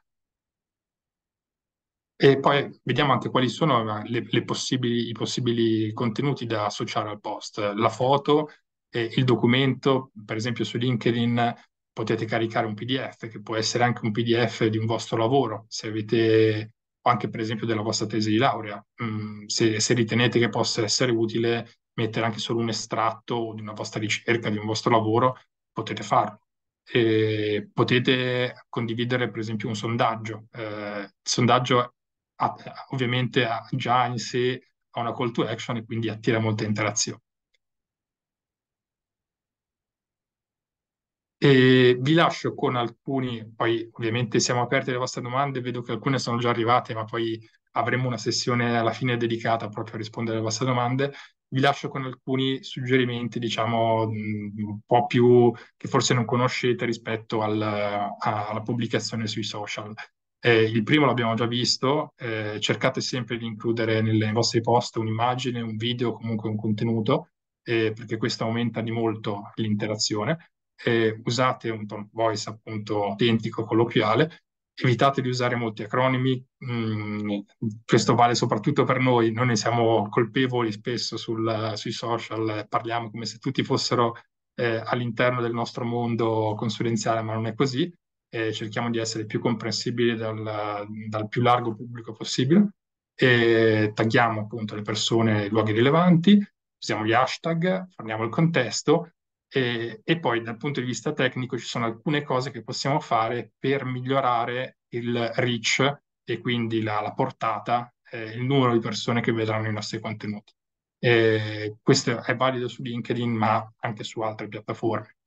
E poi vediamo anche quali sono le, le possibili, i possibili contenuti da associare al post. La foto, eh, il documento, per esempio su LinkedIn potete caricare un PDF, che può essere anche un PDF di un vostro lavoro, se avete, o anche per esempio della vostra tesi di laurea. Mm, se, se ritenete che possa essere utile mettere anche solo un estratto di una vostra ricerca, di un vostro lavoro, potete farlo. E potete condividere per esempio un sondaggio. Eh, il sondaggio ovviamente ha già in sé una call to action e quindi attira molta interazione. E vi lascio con alcuni, poi ovviamente siamo aperti alle vostre domande, vedo che alcune sono già arrivate, ma poi avremo una sessione alla fine dedicata proprio a rispondere alle vostre domande. Vi lascio con alcuni suggerimenti, diciamo, un po' più che forse non conoscete rispetto al, alla pubblicazione sui social. Eh, il primo l'abbiamo già visto, eh, cercate sempre di includere nei vostri post un'immagine, un video, comunque un contenuto, eh, perché questo aumenta di molto l'interazione. Eh, usate un tone voice appunto autentico, colloquiale, evitate di usare molti acronimi, mm, questo vale soprattutto per noi, noi ne siamo colpevoli spesso sul, sui social, parliamo come se tutti fossero eh, all'interno del nostro mondo consulenziale, ma non è così, eh, cerchiamo di essere più comprensibili dal, dal più largo pubblico possibile, e tagghiamo appunto le persone, i luoghi rilevanti, usiamo gli hashtag, forniamo il contesto e, e, poi dal punto di vista tecnico ci sono alcune cose che possiamo fare per migliorare il reach e quindi la, la portata, eh, il numero di persone che vedranno i nostri contenuti. E questo è valido su LinkedIn, ma anche su altre piattaforme.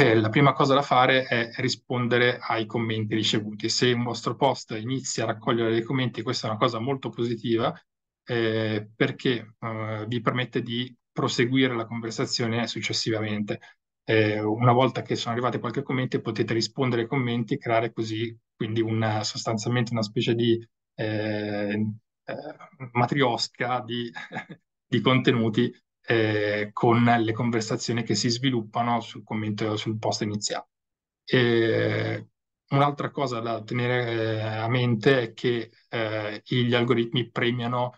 E la prima cosa da fare è rispondere ai commenti ricevuti. Se un vostro post inizia a raccogliere dei commenti, questa è una cosa molto positiva eh, perché eh, vi permette di proseguire la conversazione successivamente. Eh, una volta che sono arrivati qualche commento potete rispondere ai commenti e creare così quindi una, sostanzialmente una specie di eh, eh, matriosca di, di contenuti eh, con le conversazioni che si sviluppano sul commento sul post iniziale. E un'altra cosa da tenere eh, a mente è che eh, gli algoritmi premiano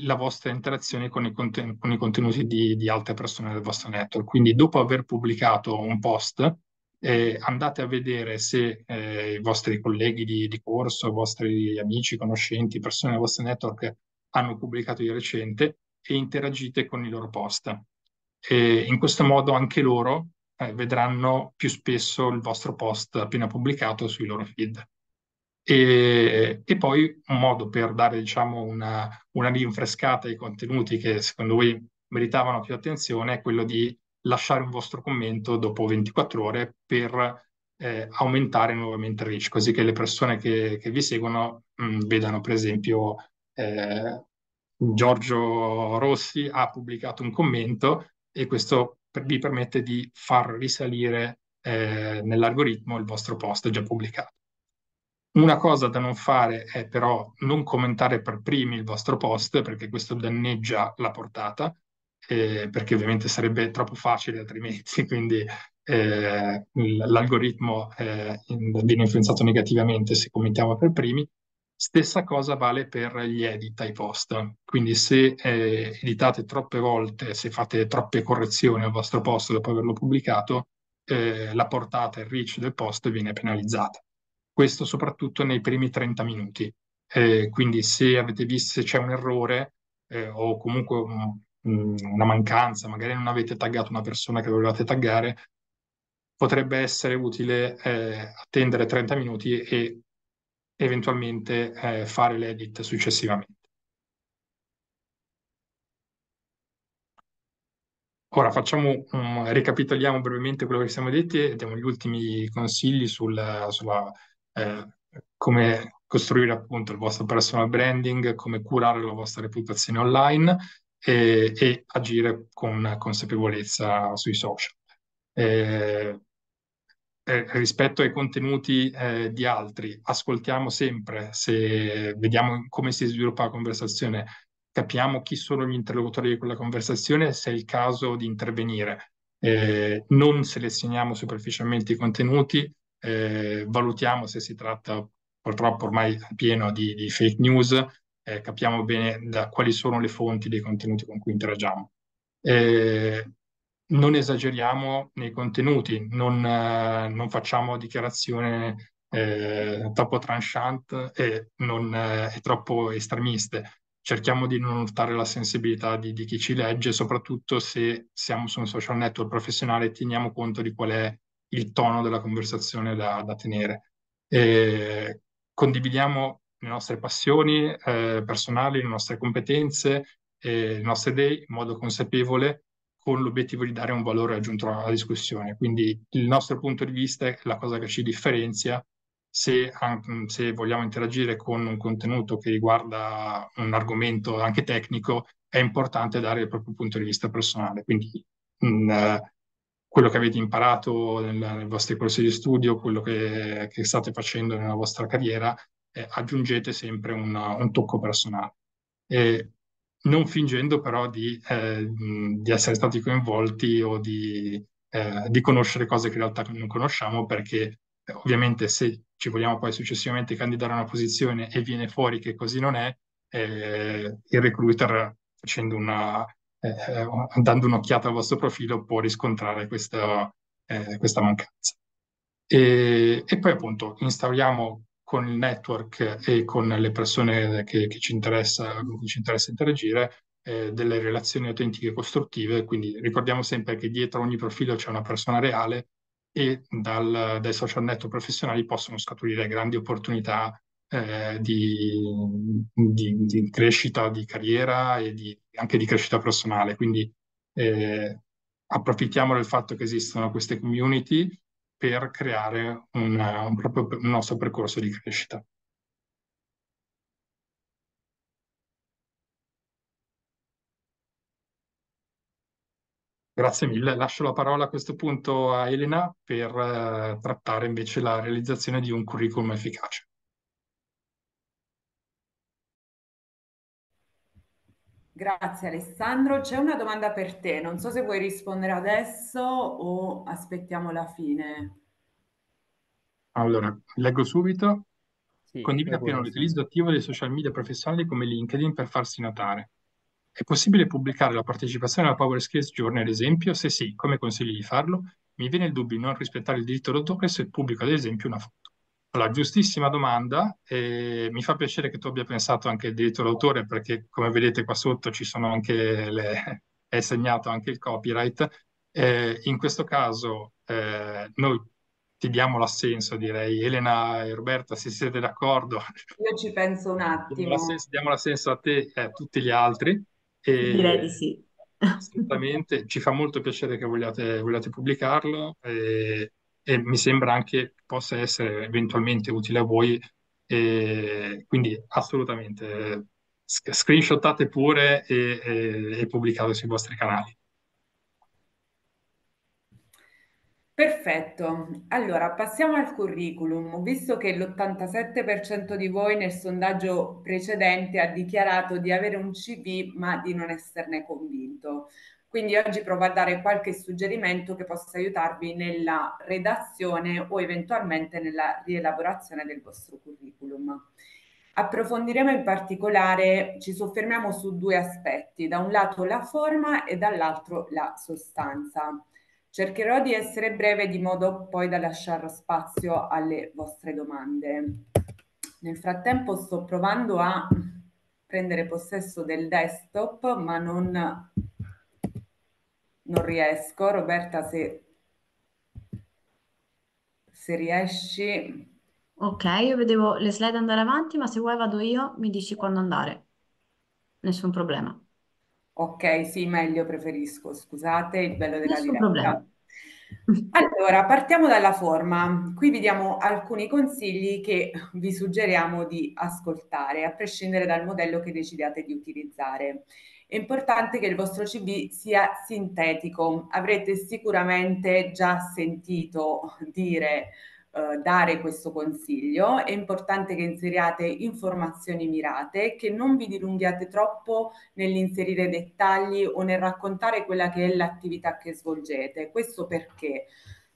la vostra interazione con i, conten- con i contenuti di, di, altre persone del vostro network. Quindi dopo aver pubblicato un post, eh, andate a vedere se eh, i vostri colleghi di, di, corso, i vostri amici, conoscenti, persone del vostro network hanno pubblicato di recente e interagite con i loro post. E in questo modo anche loro eh, vedranno più spesso il vostro post appena pubblicato sui loro feed. E, e, poi un modo per dare diciamo, una, una rinfrescata ai contenuti che secondo voi meritavano più attenzione è quello di lasciare un vostro commento dopo 24 ore per eh, aumentare nuovamente il reach, così che le persone che, che vi seguono mh, mm, vedano per esempio eh, Giorgio Rossi ha pubblicato un commento e questo vi permette di far risalire eh, nell'algoritmo il vostro post già pubblicato. Una cosa da non fare è però non commentare per primi il vostro post, perché questo danneggia la portata, eh, perché ovviamente sarebbe troppo facile altrimenti, quindi eh, l'algoritmo eh, viene influenzato negativamente se commentiamo per primi. Stessa cosa vale per gli edit ai post, quindi se eh, editate troppe volte, se fate troppe correzioni al vostro post dopo averlo pubblicato, eh, la portata e il reach del post viene penalizzata questo soprattutto nei primi 30 minuti. Eh, quindi se avete visto se c'è un errore eh, o comunque un, una mancanza, magari non avete taggato una persona che volevate taggare, potrebbe essere utile eh, attendere 30 minuti e eventualmente eh, fare l'edit successivamente. Ora facciamo un, ricapitoliamo brevemente quello che siamo detti e diamo gli ultimi consigli sul, sulla eh, come costruire appunto il vostro personal branding, come curare la vostra reputazione online e, e agire con consapevolezza sui social. Eh, eh, rispetto ai contenuti eh, di altri, ascoltiamo sempre, se vediamo come si sviluppa la conversazione, capiamo chi sono gli interlocutori di quella conversazione, se è il caso di intervenire. Eh, non selezioniamo superficialmente i contenuti, eh, valutiamo se si tratta purtroppo ormai pieno di, di fake news, eh, capiamo bene da quali sono le fonti dei contenuti con cui interagiamo. Eh, non esageriamo nei contenuti, non, eh, non facciamo dichiarazioni eh, troppo tranchant e non eh, troppo estremiste. Cerchiamo di non urtare la sensibilità di, di, chi ci legge, soprattutto se siamo su un social network professionale, teniamo conto di qual è il tono della conversazione da, da tenere. E condividiamo le nostre passioni eh, personali, le nostre competenze, le nostre idee in modo consapevole con l'obiettivo di dare un valore aggiunto alla discussione. Quindi il nostro punto di vista è la cosa che ci differenzia se, se, vogliamo interagire con un contenuto che riguarda un argomento anche tecnico, è importante dare il proprio punto di vista personale. Quindi mh, mm, quello che avete imparato nel, nei vostri corsi di studio, quello che, che state facendo nella vostra carriera, eh, aggiungete sempre un, un tocco personale. E non fingendo però di, eh, di, essere stati coinvolti o di, eh, di, conoscere cose che in realtà non conosciamo, perché eh, ovviamente se ci vogliamo poi successivamente candidare a una posizione e viene fuori che così non è, eh, il recruiter facendo una, eh, dando un'occhiata al vostro profilo può riscontrare questa, questa mancanza. E, e, poi appunto instauriamo con il network e con le persone che, che ci, interessa, ci interessa interagire eh, delle relazioni autentiche e costruttive, quindi ricordiamo sempre che dietro ogni profilo c'è una persona reale e dal, dai social network professionali possono scaturire grandi opportunità eh, di, di, di, crescita di carriera e di, anche di crescita personale. Quindi eh, approfittiamo del fatto che esistono queste community per creare un, un, proprio, un nostro percorso di crescita. Grazie mille. Lascio la parola a questo punto a Elena per eh, trattare invece la realizzazione di un curriculum efficace. Grazie Alessandro. C'è una domanda per te, non so se vuoi rispondere adesso o aspettiamo la fine. Allora, leggo subito. Sì, Condivide appieno l'utilizzo attivo dei social media professionali come LinkedIn per farsi notare. È possibile pubblicare la partecipazione alla Power Skills Journey, ad esempio? Se sì, come consigli di farlo? Mi viene il dubbio di non rispettare il diritto d'autore se pubblico, ad esempio, una foto. Allora, giustissima domanda, e mi fa piacere che tu abbia pensato anche al diritto d'autore perché come vedete qua sotto ci sono anche le... è segnato anche il copyright. Eh, in questo caso eh, noi ti diamo l'assenso, direi. Elena e Roberta, se siete d'accordo. Io ci penso un attimo. Diamo l'assenso, diamo l'assenso a te e a tutti gli altri. E... Direi di sì. Assolutamente, ci fa molto piacere che vogliate, vogliate pubblicarlo. E e mi sembra anche possa essere eventualmente utile a voi. E quindi assolutamente screenshottate pure e, e, e pubblicate sui vostri canali. Perfetto, allora passiamo al curriculum. Visto che l'87% di voi nel sondaggio precedente ha dichiarato di avere un CV ma di non esserne convinto. Quindi oggi provo a dare qualche suggerimento che possa aiutarvi nella redazione o eventualmente nella rielaborazione del vostro curriculum. Approfondiremo in particolare, ci soffermiamo su due aspetti, da un lato la forma e dall'altro la sostanza. Cercherò di essere breve di modo poi da lasciare spazio alle vostre domande. Nel frattempo sto provando a prendere possesso del desktop, ma non non riesco. Roberta, se, se riesci. Ok, io vedevo le slide andare avanti, ma se vuoi vado io, mi dici quando andare. Nessun problema. Ok, sì, meglio preferisco, scusate, il bello della Nessun diretta. problema. Allora, partiamo dalla forma. Qui vi diamo alcuni consigli che vi suggeriamo di ascoltare, a prescindere dal modello che decidiate di utilizzare. È importante che il vostro CV sia sintetico. Avrete sicuramente già sentito dire eh, dare questo consiglio. È importante che inseriate informazioni mirate, che non vi dilunghiate troppo nell'inserire dettagli o nel raccontare quella che è l'attività che svolgete. Questo perché?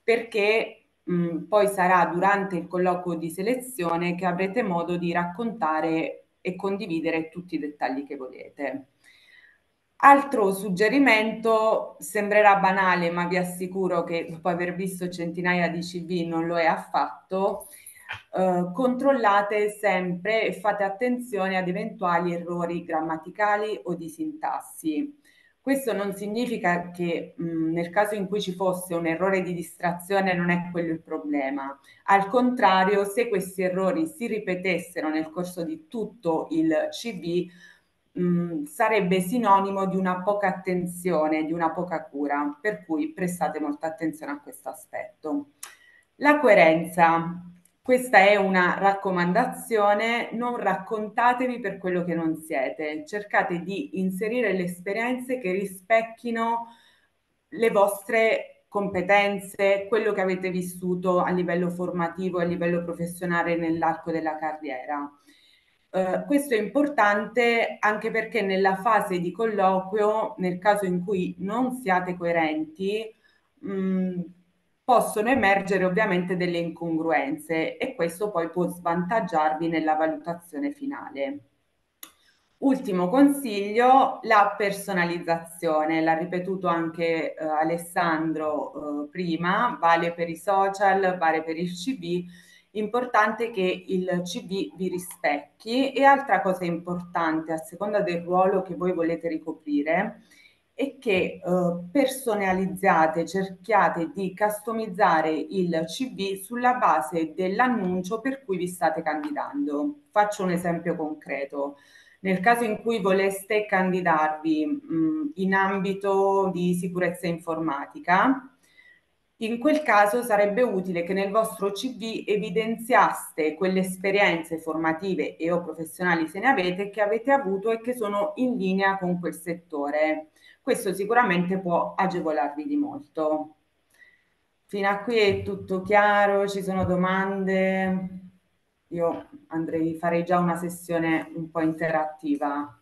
Perché mh, poi sarà durante il colloquio di selezione che avrete modo di raccontare e condividere tutti i dettagli che volete. Altro suggerimento sembrerà banale, ma vi assicuro che dopo aver visto centinaia di CV non lo è affatto. Eh, controllate sempre e fate attenzione ad eventuali errori grammaticali o di sintassi. Questo non significa che mh, nel caso in cui ci fosse un errore di distrazione non è quello il problema. Al contrario, se questi errori si ripetessero nel corso di tutto il CV, mh, sarebbe sinonimo di una poca attenzione, di una poca cura, per cui prestate molta attenzione a questo aspetto. La coerenza. Questa è una raccomandazione, non raccontatevi per quello che non siete, cercate di inserire le esperienze che rispecchino le vostre competenze, quello che avete vissuto a livello formativo a livello professionale nell'arco della carriera. Uh, questo è importante anche perché nella fase di colloquio, nel caso in cui non siate coerenti, mh, possono emergere ovviamente delle incongruenze e questo poi può svantaggiarvi nella valutazione finale. Ultimo consiglio, la personalizzazione, l'ha ripetuto anche eh, Alessandro eh, prima, vale per i social, vale per il CV, importante che il CV vi rispecchi e altra cosa importante a seconda del ruolo che voi volete ricoprire e che eh, personalizzate, cerchiate di customizzare il CV sulla base dell'annuncio per cui vi state candidando. Faccio un esempio concreto. Nel caso in cui voleste candidarvi mh, in ambito di sicurezza informatica, in quel caso sarebbe utile che nel vostro CV evidenziaste quelle esperienze formative e o professionali se ne avete che avete avuto e che sono in linea con quel settore questo sicuramente può agevolarvi di molto. Fino a qui è tutto chiaro, ci sono domande? Io andrei, farei già una sessione un po' interattiva.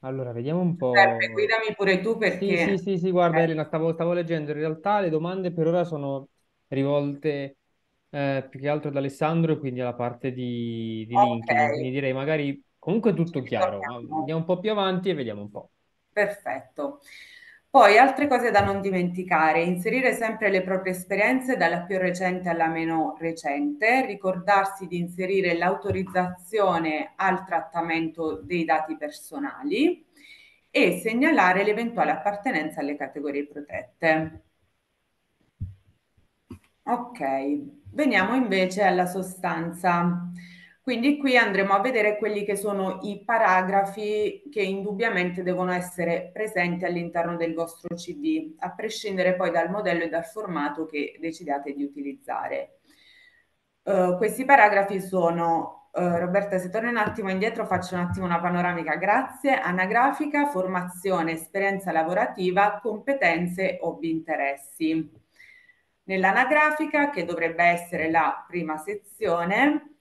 Allora, vediamo un po'. Serve, guidami pure tu perché... Sì, sì, sì, sì guarda Elena, stavo, stavo, leggendo. In realtà le domande per ora sono rivolte eh, più che altro ad Alessandro e quindi alla parte di, di okay. LinkedIn. Quindi direi magari comunque tutto chiaro. Andiamo un po' più avanti e vediamo un po'. Perfetto. Poi altre cose da non dimenticare, inserire sempre le proprie esperienze dalla più recente alla meno recente, ricordarsi di inserire l'autorizzazione al trattamento dei dati personali e segnalare l'eventuale appartenenza alle categorie protette. Ok, veniamo invece alla sostanza. Quindi qui andremo a vedere quelli che sono i paragrafi che indubbiamente devono essere presenti all'interno del vostro CV, a prescindere poi dal modello e dal formato che decidiate di utilizzare. Uh, questi paragrafi sono, uh, Roberta se torno un attimo indietro faccio un attimo una panoramica, grazie, anagrafica, formazione, esperienza lavorativa, competenze, hobby, interessi. Nell'anagrafica, che dovrebbe essere la prima sezione,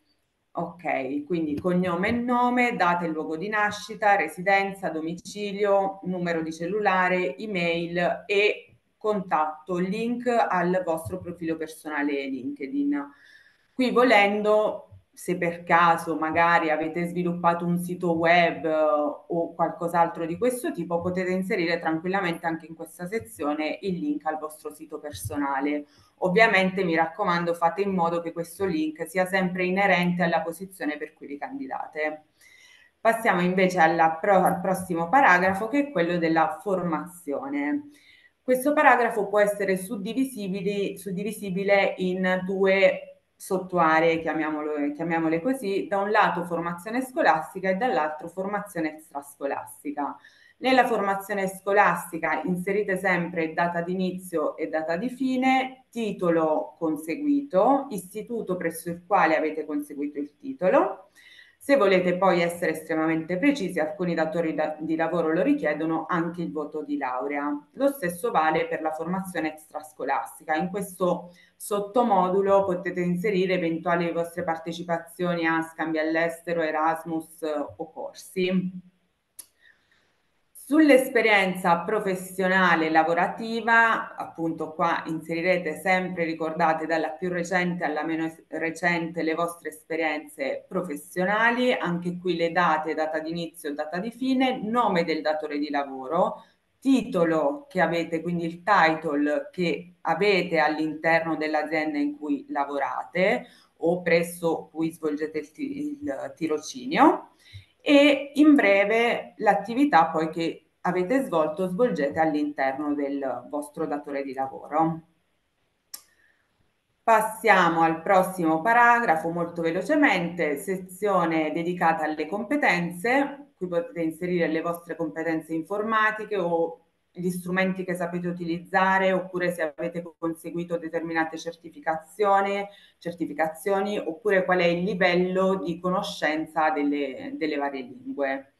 Ok, quindi cognome e nome, data e luogo di nascita, residenza, domicilio, numero di cellulare, email e contatto, link al vostro profilo personale LinkedIn. Qui volendo se per caso magari avete sviluppato un sito web uh, o qualcos'altro di questo tipo, potete inserire tranquillamente anche in questa sezione il link al vostro sito personale. Ovviamente mi raccomando, fate in modo che questo link sia sempre inerente alla posizione per cui vi candidate. Passiamo invece pro al prossimo paragrafo che è quello della formazione. Questo paragrafo può essere suddivisibile in due sottoaree, chiamiamole così, da un lato formazione scolastica e dall'altro formazione extrascolastica. Nella formazione scolastica inserite sempre data di inizio e data di fine, titolo conseguito, istituto presso il quale avete conseguito il titolo, se volete poi essere estremamente precisi, alcuni datori da, di lavoro lo richiedono anche il voto di laurea. Lo stesso vale per la formazione extrascolastica. In questo sottomodulo potete inserire eventuali vostre partecipazioni a scambi all'estero, Erasmus o corsi. Sull'esperienza professionale lavorativa, appunto qua inserirete sempre, ricordate, dalla più recente alla meno recente le vostre esperienze professionali, anche qui le date, data di inizio, data di fine, nome del datore di lavoro, titolo che avete, quindi il title che avete all'interno dell'azienda in cui lavorate o presso cui svolgete il, il tirocinio e in breve l'attività poi che avete svolto svolgete all'interno del vostro datore di lavoro. Passiamo al prossimo paragrafo molto velocemente, sezione dedicata alle competenze, qui potete inserire le vostre competenze informatiche o gli strumenti che sapete utilizzare oppure se avete conseguito determinate certificazioni, certificazioni oppure qual è il livello di conoscenza delle, delle varie lingue.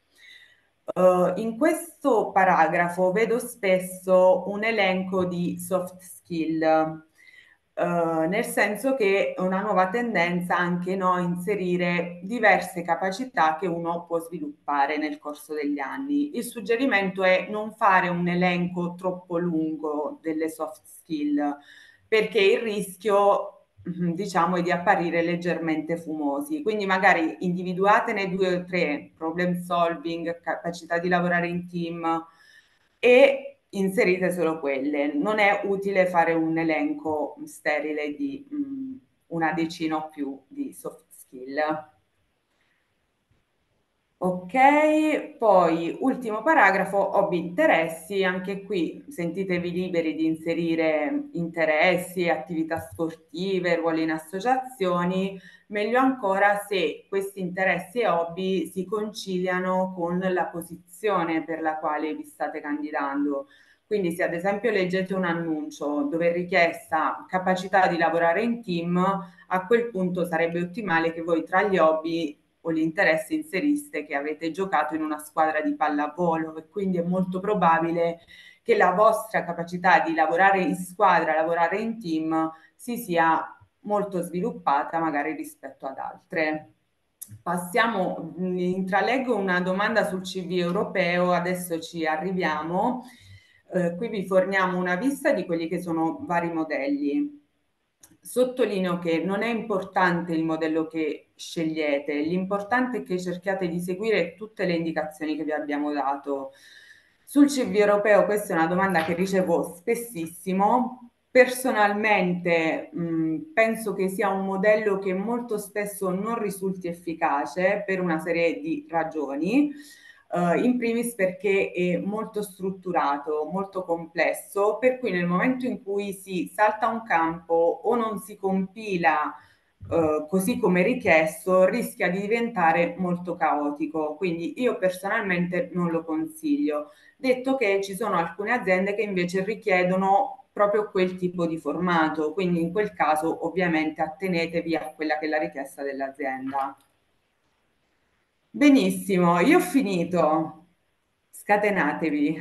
Uh, in questo paragrafo vedo spesso un elenco di soft skill, Uh, nel senso che è una nuova tendenza anche no, inserire diverse capacità che uno può sviluppare nel corso degli anni. Il suggerimento è non fare un elenco troppo lungo delle soft skill, perché il rischio mm, diciamo è di apparire leggermente fumosi. Quindi magari individuatene due o tre, problem solving, capacità di lavorare in team e inserite solo quelle. Non è utile fare un elenco sterile di mh, mm, una decina o più di soft skill. Ok, poi ultimo paragrafo, hobby interessi, anche qui sentitevi liberi di inserire interessi, attività sportive, ruoli in associazioni, meglio ancora se questi interessi e hobby si conciliano con la posizione per la quale vi state candidando. Quindi se ad esempio leggete un annuncio dove è richiesta capacità di lavorare in team, a quel punto sarebbe ottimale che voi tra gli hobby o gli interessi inseriste che avete giocato in una squadra di pallavolo e quindi è molto probabile che la vostra capacità di lavorare in squadra, lavorare in team si sia molto sviluppata magari rispetto ad altre. Passiamo, intraleggo una domanda sul CV europeo, adesso ci arriviamo. Eh, qui vi forniamo una vista di quelli che sono vari modelli. Sottolineo che non è importante il modello che scegliete, l'importante è che cerchiate di seguire tutte le indicazioni che vi abbiamo dato. Sul CV europeo questa è una domanda che ricevo spessissimo. Personalmente mh, penso che sia un modello che molto spesso non risulti efficace per una serie di ragioni. Uh, in primis perché è molto strutturato, molto complesso, per cui nel momento in cui si salta un campo o non si compila uh, così come richiesto, rischia di diventare molto caotico. Quindi io personalmente non lo consiglio. Detto che ci sono alcune aziende che invece richiedono proprio quel tipo di formato, quindi in quel caso ovviamente attenetevi a quella che è la richiesta dell'azienda. Benissimo, io ho finito. Scatenatevi.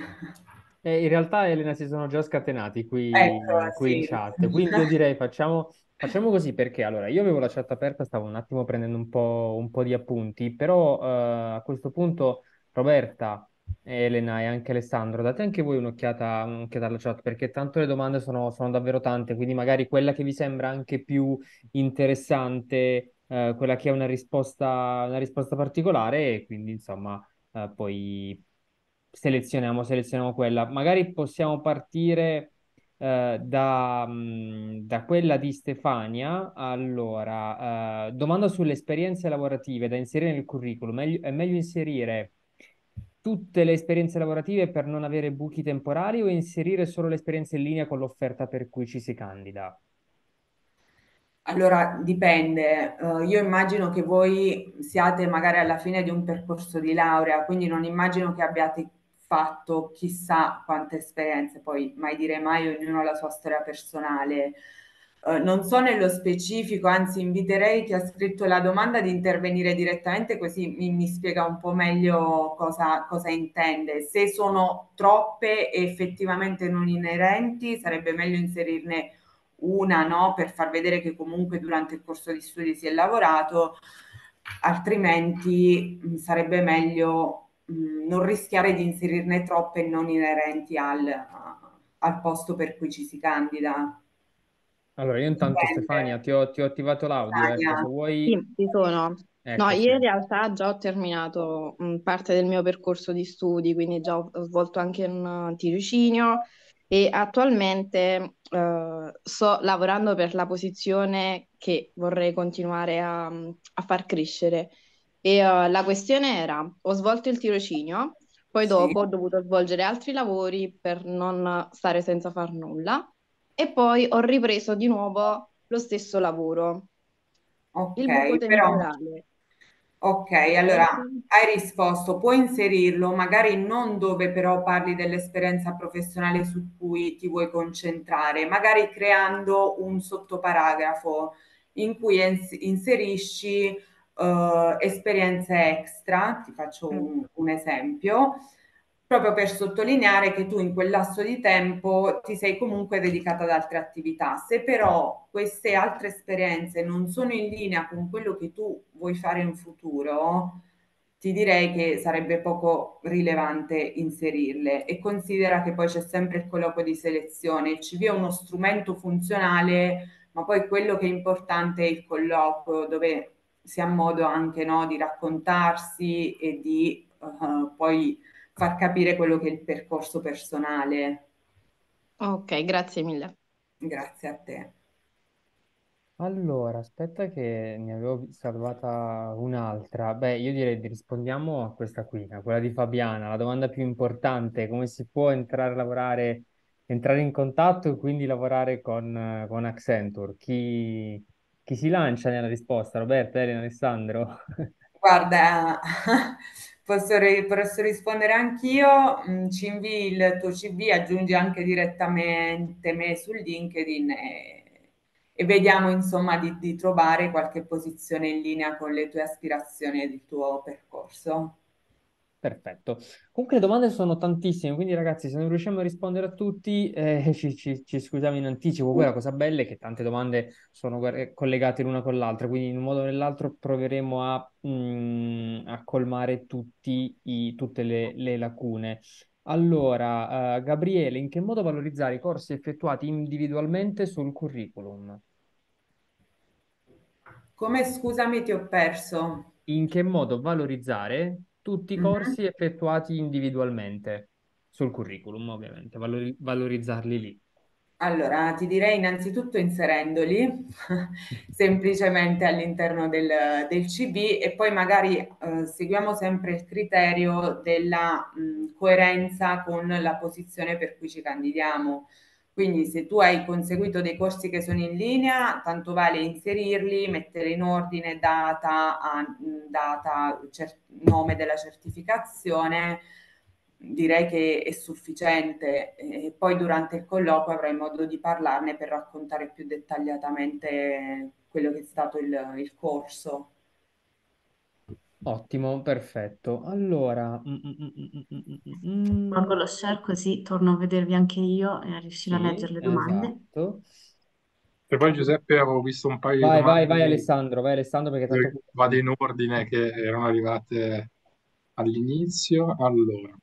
Eh, in realtà Elena si sono già scatenati qui, Ecco, qui in sì. chat, quindi io direi facciamo, facciamo così perché allora io avevo la chat aperta, stavo un attimo prendendo un po', un po' di appunti, però eh, a questo punto Roberta, Elena e anche Alessandro, date anche voi un'occhiata, un'occhiata alla chat perché tanto le domande sono, sono davvero tante, quindi magari quella che vi sembra anche più interessante eh, quella che è una risposta, una risposta particolare e quindi insomma eh, poi selezioniamo, selezioniamo quella. Magari possiamo partire eh, da, mh, da quella di Stefania. Allora, eh, domanda sulle esperienze lavorative da inserire nel curriculum. È meglio inserire tutte le esperienze lavorative per non avere buchi temporali o inserire solo le esperienze in linea con l'offerta per cui ci si candida? Allora, dipende. Uh, io immagino che voi siate magari alla fine di un percorso di laurea, quindi non immagino che abbiate fatto chissà quante esperienze, poi mai dire mai, ognuno ha la sua storia personale. Uh, non so nello specifico, anzi inviterei chi ha scritto la domanda di intervenire direttamente così mi, mi spiega un po' meglio cosa, cosa intende. Se sono troppe e effettivamente non inerenti, sarebbe meglio inserirne una no, per far vedere che comunque durante il corso di studi si è lavorato, altrimenti mh, sarebbe meglio mh, non rischiare di inserirne troppe non inerenti al, al posto per cui ci si candida. Allora, io intanto Dipende. Stefania ti ho, ti ho attivato l'audio, ecco, Stefania. se vuoi... Sì, ci sono. Ecco, No, sì. io in realtà già ho terminato mh, parte del mio percorso di studi, quindi già ho, ho svolto anche un tirocinio e attualmente eh, sto lavorando per la posizione che vorrei continuare a, a far crescere. E eh, la questione era, ho svolto il tirocinio, poi Sì. dopo ho dovuto svolgere altri lavori per non stare senza far nulla e poi ho ripreso di nuovo lo stesso lavoro, Ok, il buco però... Ok, allora hai risposto, puoi inserirlo, magari non dove però parli dell'esperienza professionale su cui ti vuoi concentrare, magari creando un sottoparagrafo in cui ins- inserisci eh, esperienze extra, ti faccio un, un esempio, proprio per sottolineare che tu in quel lasso di tempo ti sei comunque dedicata ad altre attività. Se però queste altre esperienze non sono in linea con quello che tu vuoi fare in futuro, ti direi che sarebbe poco rilevante inserirle e considera che poi c'è sempre il colloquio di selezione. Il CV uno strumento funzionale, ma poi quello che è importante è il colloquio, dove si ha modo anche no, di raccontarsi e di eh, poi far capire quello che è il percorso personale. Ok, grazie mille. Grazie a te. Allora, aspetta che ne avevo salvata un'altra. Beh, io direi di rispondiamo a questa qui, a quella di Fabiana. La domanda più importante, come si può entrare a lavorare, entrare in contatto e quindi lavorare con, con Accenture? Chi, chi si lancia nella risposta? Roberta, Elena, Alessandro? Guarda, posso, posso rispondere anch'io, Mm, ci invii il tuo CV, aggiungi anche direttamente me su LinkedIn e, e vediamo insomma di, di trovare qualche posizione in linea con le tue aspirazioni e il tuo percorso. Perfetto. Comunque le domande sono tantissime, quindi ragazzi, se non riusciamo a rispondere a tutti, eh, ci, ci- ci scusiamo in anticipo. Poi la cosa bella è che tante domande sono guar- collegate l'una con l'altra, quindi in un modo o nell'altro proveremo a, mm, a colmare tutti i- tutte le, le lacune. Allora, eh, Gabriele, in che modo valorizzare i corsi effettuati individualmente sul curriculum? Come scusami, ti ho perso. In che modo valorizzare tutti i Mhm. corsi effettuati individualmente sul curriculum, ovviamente, valori- valorizzarli lì. Allora, ti direi innanzitutto inserendoli semplicemente all'interno del, del CV e poi magari eh, seguiamo sempre il criterio della mh, coerenza con la posizione per cui ci candidiamo. Quindi se tu hai conseguito dei corsi che sono in linea, tanto vale inserirli, mettere in ordine data, data, cer- nome della certificazione direi che è sufficiente e poi durante il colloquio avrai modo di parlarne per raccontare più dettagliatamente quello che è stato il, il corso. Ottimo, perfetto. Allora, mm, mm, mm, mm, lo share così torno a vedervi anche io e a riuscire a sì, leggere le domande. esatto. E poi Giuseppe avevo visto un paio di Vai, vai, domande vai Alessandro, vai Alessandro perché tanto... che vado in ordine che erano arrivate all'inizio. Allora.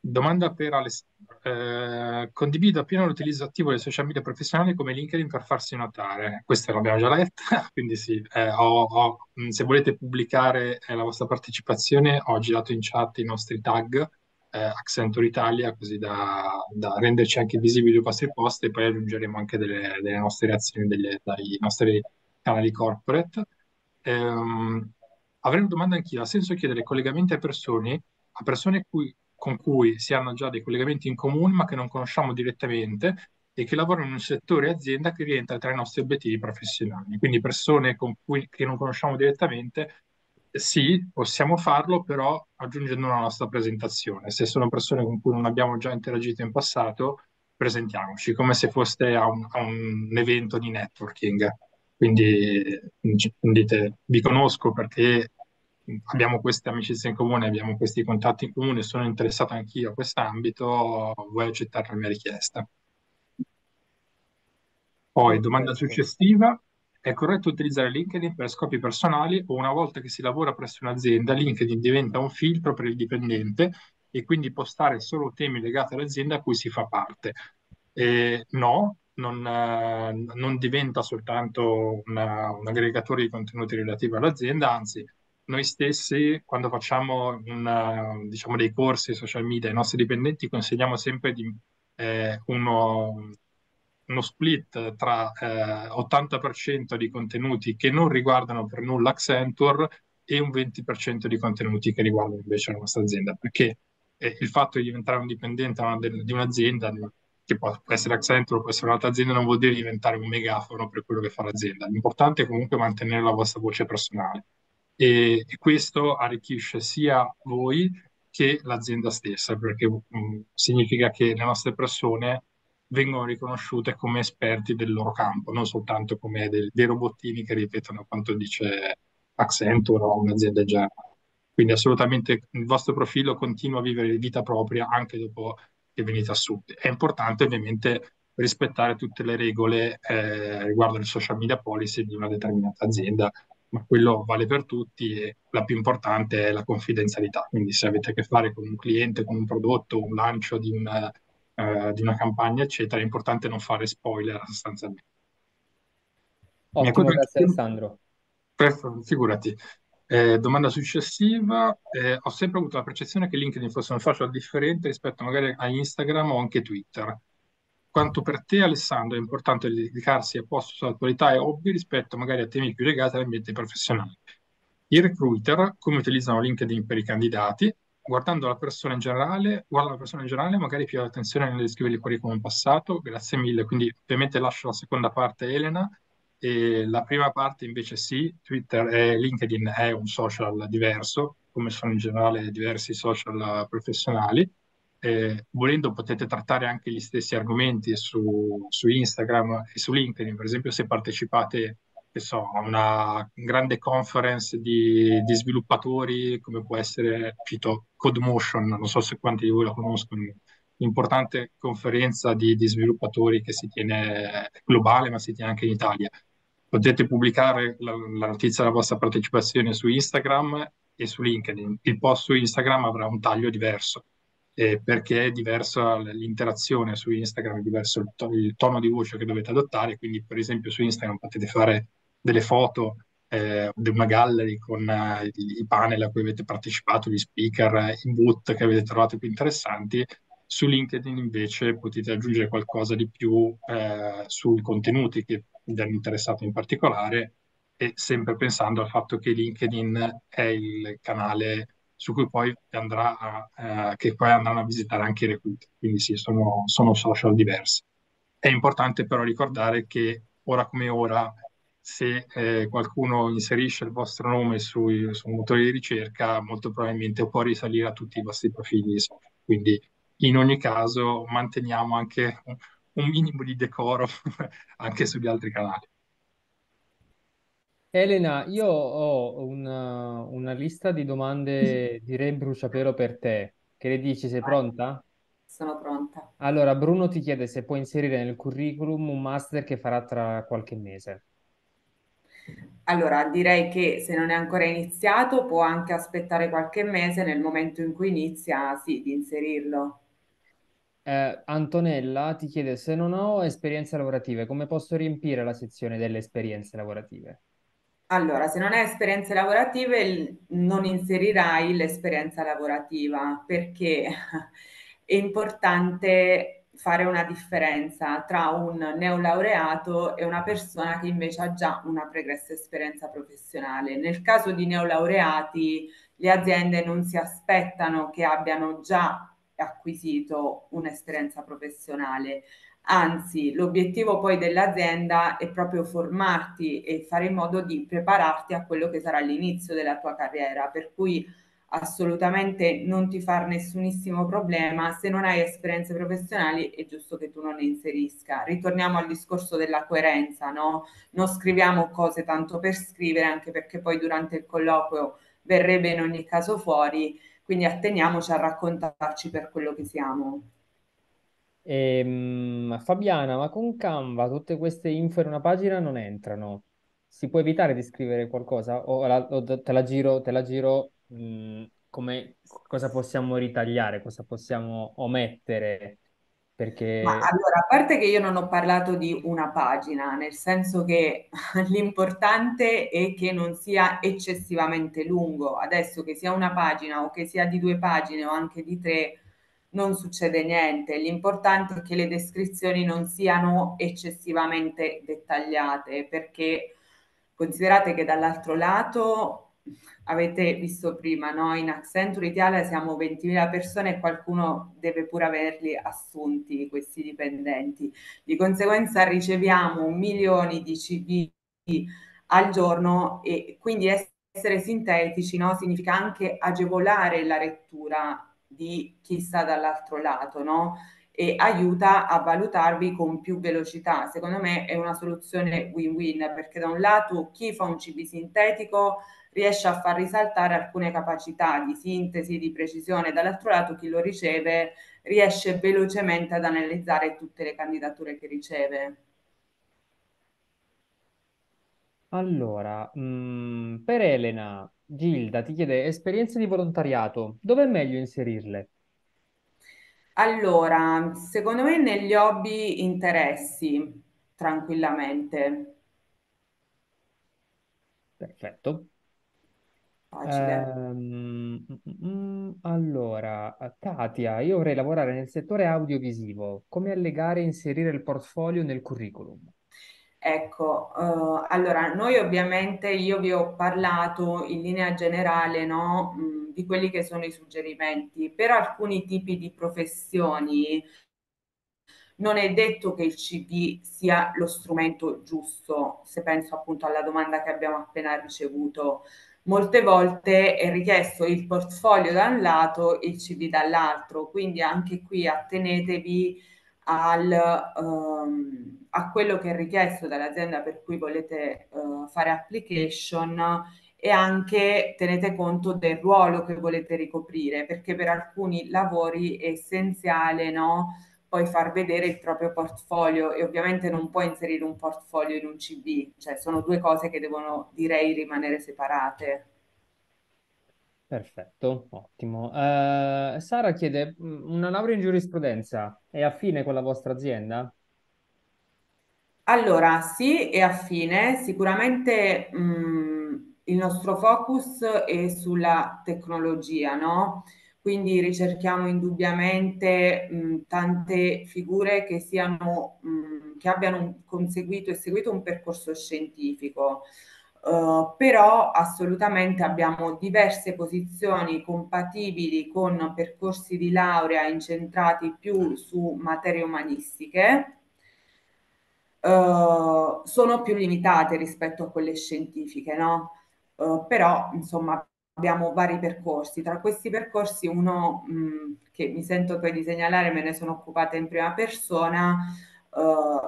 Domanda per Alessandro. Eh, condivido appieno l'utilizzo attivo dei social media professionali come LinkedIn per farsi notare. Questa l'abbiamo già letta, quindi sì, eh, ho- ho- mh, se volete pubblicare eh, la vostra partecipazione, ho girato in chat i nostri tag eh, Accenture Italia, così da, da renderci anche visibili i vostri post e poi aggiungeremo anche delle, delle nostre reazioni delle- dai nostri canali corporate. Ehm, avrei una domanda anch'io. Ha senso chiedere collegamenti a persone, a persone cui- con cui si hanno già dei collegamenti in comune, ma che non conosciamo direttamente e che lavorano in un settore azienda che rientra tra i nostri obiettivi professionali. Quindi persone con cui, che non conosciamo direttamente, sì, possiamo farlo, però aggiungendo una nostra presentazione. Se sono persone con cui non abbiamo già interagito in passato, presentiamoci come se foste a un, a un evento di networking. Quindi dite, vi conosco perché abbiamo queste amicizie in comune, abbiamo questi contatti in comune, sono interessato anch'io a quest'ambito, vuoi accettare la mia richiesta? Poi, domanda successiva, è corretto utilizzare LinkedIn per scopi personali o una volta che si lavora presso un'azienda, LinkedIn diventa un filtro per il dipendente e quindi postare solo temi legati all'azienda a cui si fa parte. Eh, no, non, non, diventa soltanto una, un aggregatore di contenuti relativi all'azienda, anzi, noi stessi, quando facciamo una, diciamo, dei corsi social media ai nostri dipendenti, consigliamo sempre di, eh, uno, uno split tra eh, 80% di contenuti che non riguardano per nulla Accenture e un 20% di contenuti che riguardano invece la nostra azienda, perché eh, il fatto di diventare un dipendente di un'azienda, che può essere Accenture, può essere un'altra azienda, non vuol dire diventare un megafono per quello che fa l'azienda. L'importante è comunque mantenere la vostra voce personale e, e questo arricchisce sia voi che l'azienda stessa, perché mh, mm, significa che le nostre persone vengono riconosciute come esperti del loro campo, non soltanto come dei, dei robottini che ripetono quanto dice Accenture o un'azienda in. Quindi assolutamente il vostro profilo continua a vivere vita propria anche dopo che venite assunti. È importante ovviamente rispettare tutte le regole eh, riguardo le social media policy di una determinata azienda, ma quello vale per tutti e la più importante è la confidenzialità. Quindi se avete a che fare con un cliente, con un prodotto, un lancio di una eh, di una campagna, eccetera, è importante non fare spoiler sostanzialmente. Ottimo, grazie Alessandro. Perfetto, figurati. Eh, domanda successiva. Eh, ho sempre avuto la percezione che LinkedIn fosse un social differente rispetto magari a Instagram o anche Twitter. Quanto per te, Alessandro, è importante dedicarsi a post sull'attualità e hobby rispetto magari a temi più legati all'ambiente professionale? I recruiter come utilizzano LinkedIn per i candidati guardando la persona in generale, guarda la persona in generale, magari più attenzione nel descrivere il curriculum passato, grazie mille. Quindi ovviamente lascio la seconda parte a Elena e la prima parte invece sì, Twitter e LinkedIn è un social diverso, come sono in generale diversi social professionali. Eh, volendo potete trattare anche gli stessi argomenti su, su Instagram e su LinkedIn, per esempio se partecipate so, una grande conference di, di, sviluppatori come può essere, cito, CodeMotion, non so se quanti di voi la conoscono, un'importante conferenza di, di sviluppatori che si tiene globale ma si tiene anche in Italia. Potete pubblicare la, la notizia della vostra partecipazione su Instagram e su LinkedIn. Il post su Instagram avrà un taglio diverso eh, perché è diversa l'interazione su Instagram, è diverso il, to- il, tono di voce che dovete adottare, quindi per esempio su Instagram potete fare delle foto eh, di una gallery con eh, i panel a cui avete partecipato, gli speaker, i boot che avete trovato più interessanti. Su LinkedIn invece potete aggiungere qualcosa di più eh, sui contenuti che vi hanno interessato in particolare e sempre pensando al fatto che LinkedIn è il canale su cui poi andrà a, eh, che poi andranno a visitare anche i recruiter. Quindi sì, sono, sono social diversi. È importante però ricordare che ora come ora se eh, qualcuno inserisce il vostro nome sui, su un motore di ricerca, molto probabilmente può risalire a tutti i vostri profili. Quindi in ogni caso manteniamo anche un minimo di decoro anche sugli altri canali. Elena, io ho una, una lista di domande, direi bruciapelo per te. Che ne dici? Sei pronta? Sono pronta. Allora, Bruno ti chiede se puoi inserire nel curriculum un master che farà tra qualche mese. Allora, direi che se non è ancora iniziato può anche aspettare qualche mese nel momento in cui inizia, sì, di inserirlo. Eh, Antonella ti chiede se non ho esperienze lavorative, come posso riempire la sezione delle esperienze lavorative? Allora, se non hai esperienze lavorative, non inserirai l'esperienza lavorativa perché è importante fare una differenza tra un neolaureato e una persona che invece ha già una pregressa esperienza professionale. Nel caso di neolaureati, le aziende non si aspettano che abbiano già acquisito un'esperienza professionale. Anzi, l'obiettivo poi dell'azienda è proprio formarti e fare in modo di prepararti a quello che sarà l'inizio della tua carriera, per cui assolutamente non ti far nessunissimo problema. Se non hai esperienze professionali è giusto che tu non ne inserisca. Ritorniamo al discorso della coerenza, no? Non scriviamo cose tanto per scrivere, anche perché poi durante il colloquio verrebbe in ogni caso fuori, quindi atteniamoci a raccontarci per quello che siamo. Ehm, Fabiana, ma con Canva tutte queste info in una pagina non entrano? si può evitare di scrivere qualcosa? O, la, o te la giro, te la giro mh, mm, come, cosa possiamo ritagliare, cosa possiamo omettere? Perché... Allora, a parte che io non ho parlato di una pagina, nel senso che l'importante è che non sia eccessivamente lungo. Adesso che sia una pagina o che sia di due pagine o anche di tre, non succede niente. L'importante è che le descrizioni non siano eccessivamente dettagliate, perché considerate che dall'altro lato avete visto prima, no? in Accenture Italia siamo 20.000 persone e qualcuno deve pure averli assunti, questi dipendenti. Di conseguenza riceviamo milioni di CV al giorno e quindi essere sintetici no? significa anche agevolare la lettura di chi sta dall'altro lato, no? E aiuta a valutarvi con più velocità. Secondo me è una soluzione win-win perché da un lato chi fa un CB sintetico riesce a far risaltare alcune capacità di sintesi, di precisione, dall'altro lato chi lo riceve riesce velocemente ad analizzare tutte le candidature che riceve. Allora, mm, per Elena, Gilda ti chiede esperienze di volontariato, dove è meglio inserirle? Allora, secondo me negli hobby interessi, tranquillamente. Perfetto. Facile. Ehm, mm, mm, allora, Katia, io vorrei lavorare nel settore audiovisivo. Come allegare e inserire il portfolio nel curriculum? Ecco, uh, allora noi ovviamente io vi ho parlato in linea generale no, mh, di quelli che sono i suggerimenti. Per alcuni tipi di professioni non è detto che il CV sia lo strumento giusto, se penso appunto alla domanda che abbiamo appena ricevuto. Molte volte è richiesto il portfolio da un lato e il CV dall'altro, quindi anche qui attenetevi al, um, a quello che è richiesto dall'azienda per cui volete uh, fare application e anche tenete conto del ruolo che volete ricoprire, perché per alcuni lavori è essenziale no, poi far vedere il proprio portfolio e ovviamente non puoi inserire un portfolio in un CV, cioè sono due cose che devono direi rimanere separate. Perfetto, ottimo. Uh, Sara chiede, mm, una laurea in giurisprudenza è affine con la vostra azienda? Allora, sì, è affine. Sicuramente mh, mm, il nostro focus è sulla tecnologia, no? Quindi ricerchiamo indubbiamente mh, tante figure che siano, mh, che abbiano conseguito e seguito un percorso scientifico. Uh, però assolutamente abbiamo diverse posizioni compatibili con percorsi di laurea incentrati più su materie umanistiche, uh, sono più limitate rispetto a quelle scientifiche, no? Uh, però insomma abbiamo vari percorsi. Tra questi percorsi uno mh, che mi sento poi di segnalare, me ne sono occupata in prima persona,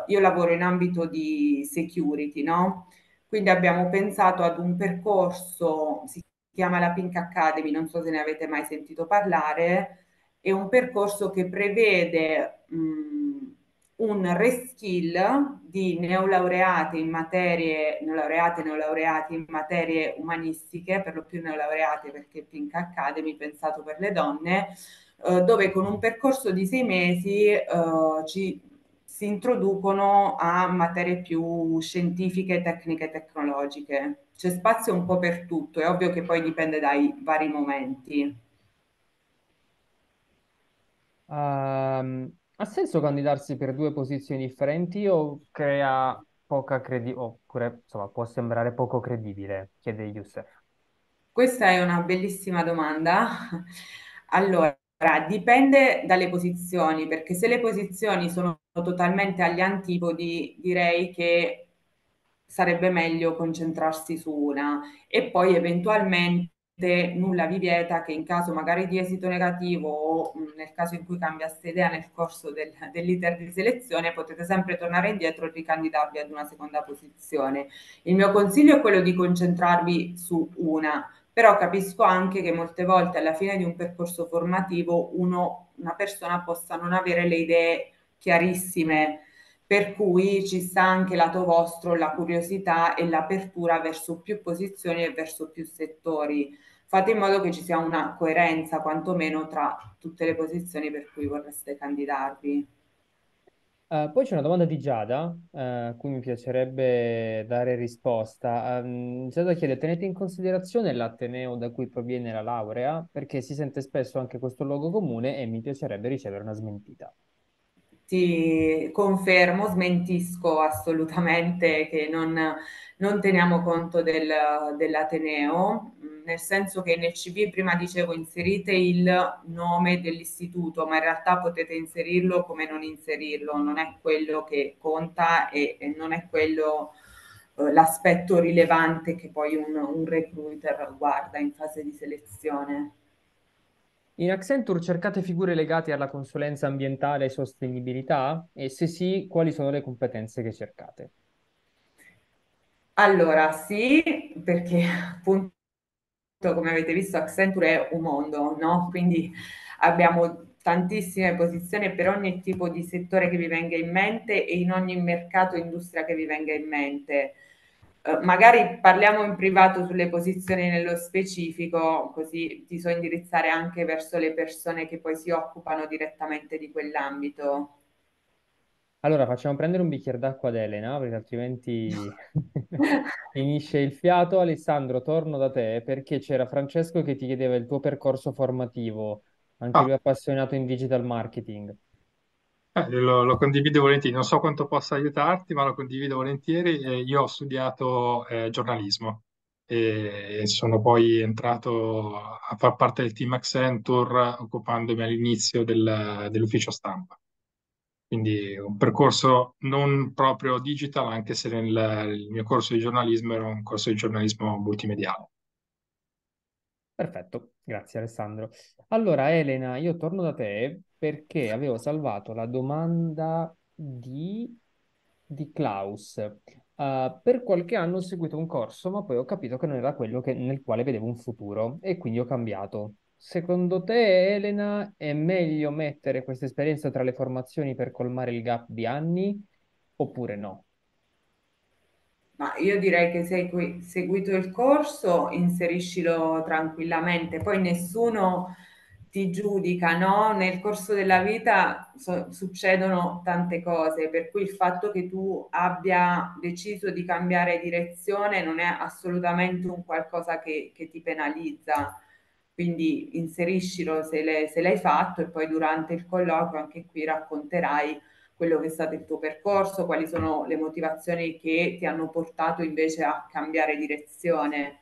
io lavoro in ambito di security, no? Quindi abbiamo pensato ad un percorso, si chiama la Pink Academy, non so se ne avete mai sentito parlare, è un percorso che prevede mh, un reskill di neolaureati in materie, neolaureate neolaureati in materie umanistiche, per lo più neolaureate perché Pink Academy pensato per le donne, eh, dove con un percorso di sei mesi eh, ci si introducono a materie più scientifiche, tecniche e tecnologiche. C'è spazio un po' per tutto, è ovvio che poi dipende dai vari momenti. Um, ha senso candidarsi per due posizioni differenti o crea poca credibilità, oppure insomma può sembrare poco credibile? Chiede Youssef. Questa è una bellissima domanda. Allora, dipende dalle posizioni, perché se le posizioni sono totalmente agli antipodi, direi che sarebbe meglio concentrarsi su una e poi eventualmente nulla vi vieta che in caso magari di esito negativo o nel caso in cui cambiaste idea nel corso del, dell'iter di selezione potete sempre tornare indietro e ricandidarvi ad una seconda posizione. Il mio consiglio è quello di concentrarvi su una però capisco anche che molte volte alla fine di un percorso formativo uno, una persona possa non avere le idee chiarissime per cui ci sta anche lato vostro la curiosità e l'apertura verso più posizioni e verso più settori. Fate in modo che ci sia una coerenza quantomeno tra tutte le posizioni per cui vorreste candidarvi. Uh, poi c'è una domanda di Giada, uh, a cui mi piacerebbe dare risposta. Um, Giada chiede, tenete in considerazione l'Ateneo da cui proviene la laurea? Perché si sente spesso anche questo luogo comune e mi piacerebbe ricevere una smentita. Ti confermo, smentisco assolutamente che non, non teniamo conto del, dell'Ateneo nel senso che nel CV prima dicevo inserite il nome dell'istituto, ma in realtà potete inserirlo come non inserirlo, non è quello che conta e, e non è quello eh, l'aspetto rilevante che poi un, un recruiter guarda in fase di selezione. In Accenture cercate figure legate alla consulenza ambientale e sostenibilità? E se sì, quali sono le competenze che cercate? Allora, sì, perché appunto come avete visto Accenture è un mondo, no? Quindi abbiamo tantissime posizioni per ogni tipo di settore che vi venga in mente e in ogni mercato e industria che vi venga in mente. Uh, magari parliamo in privato sulle posizioni nello specifico, così ti so indirizzare anche verso le persone che poi si occupano direttamente di quell'ambito. Allora, facciamo prendere un bicchiere d'acqua ad Elena, perché altrimenti finisce il fiato. Alessandro, torno da te perché c'era Francesco che ti chiedeva il tuo percorso formativo, anche Ah, lui appassionato in digital marketing. Eh, lo, lo condivido volentieri, non so quanto possa aiutarti, ma lo condivido volentieri. Eh, io ho studiato eh, giornalismo e sono poi entrato a far parte del team Accenture occupandomi all'inizio del- dell'ufficio stampa. Quindi un percorso non proprio digital, anche se nel, il mio corso di giornalismo era un corso di giornalismo multimediale. Perfetto, grazie Alessandro. Allora, Elena, io torno da te perché avevo salvato la domanda di, di Klaus. Uh, per qualche anno ho seguito un corso, ma poi ho capito che non era quello che- nel quale vedevo un futuro e quindi ho cambiato. Secondo te, Elena, è meglio mettere questa esperienza tra le formazioni per colmare il gap di anni oppure no? Ma io direi che se hai seguito il corso, inseriscilo tranquillamente, poi nessuno ti giudica, no? Nel corso della vita so- succedono tante cose, per cui il fatto che tu abbia deciso di cambiare direzione non è assolutamente un qualcosa che, che ti penalizza. Quindi inseriscilo se, le- se l'hai fatto e poi durante il colloquio anche qui racconterai quello che è stato il tuo percorso, quali sono le motivazioni che ti hanno portato invece a cambiare direzione.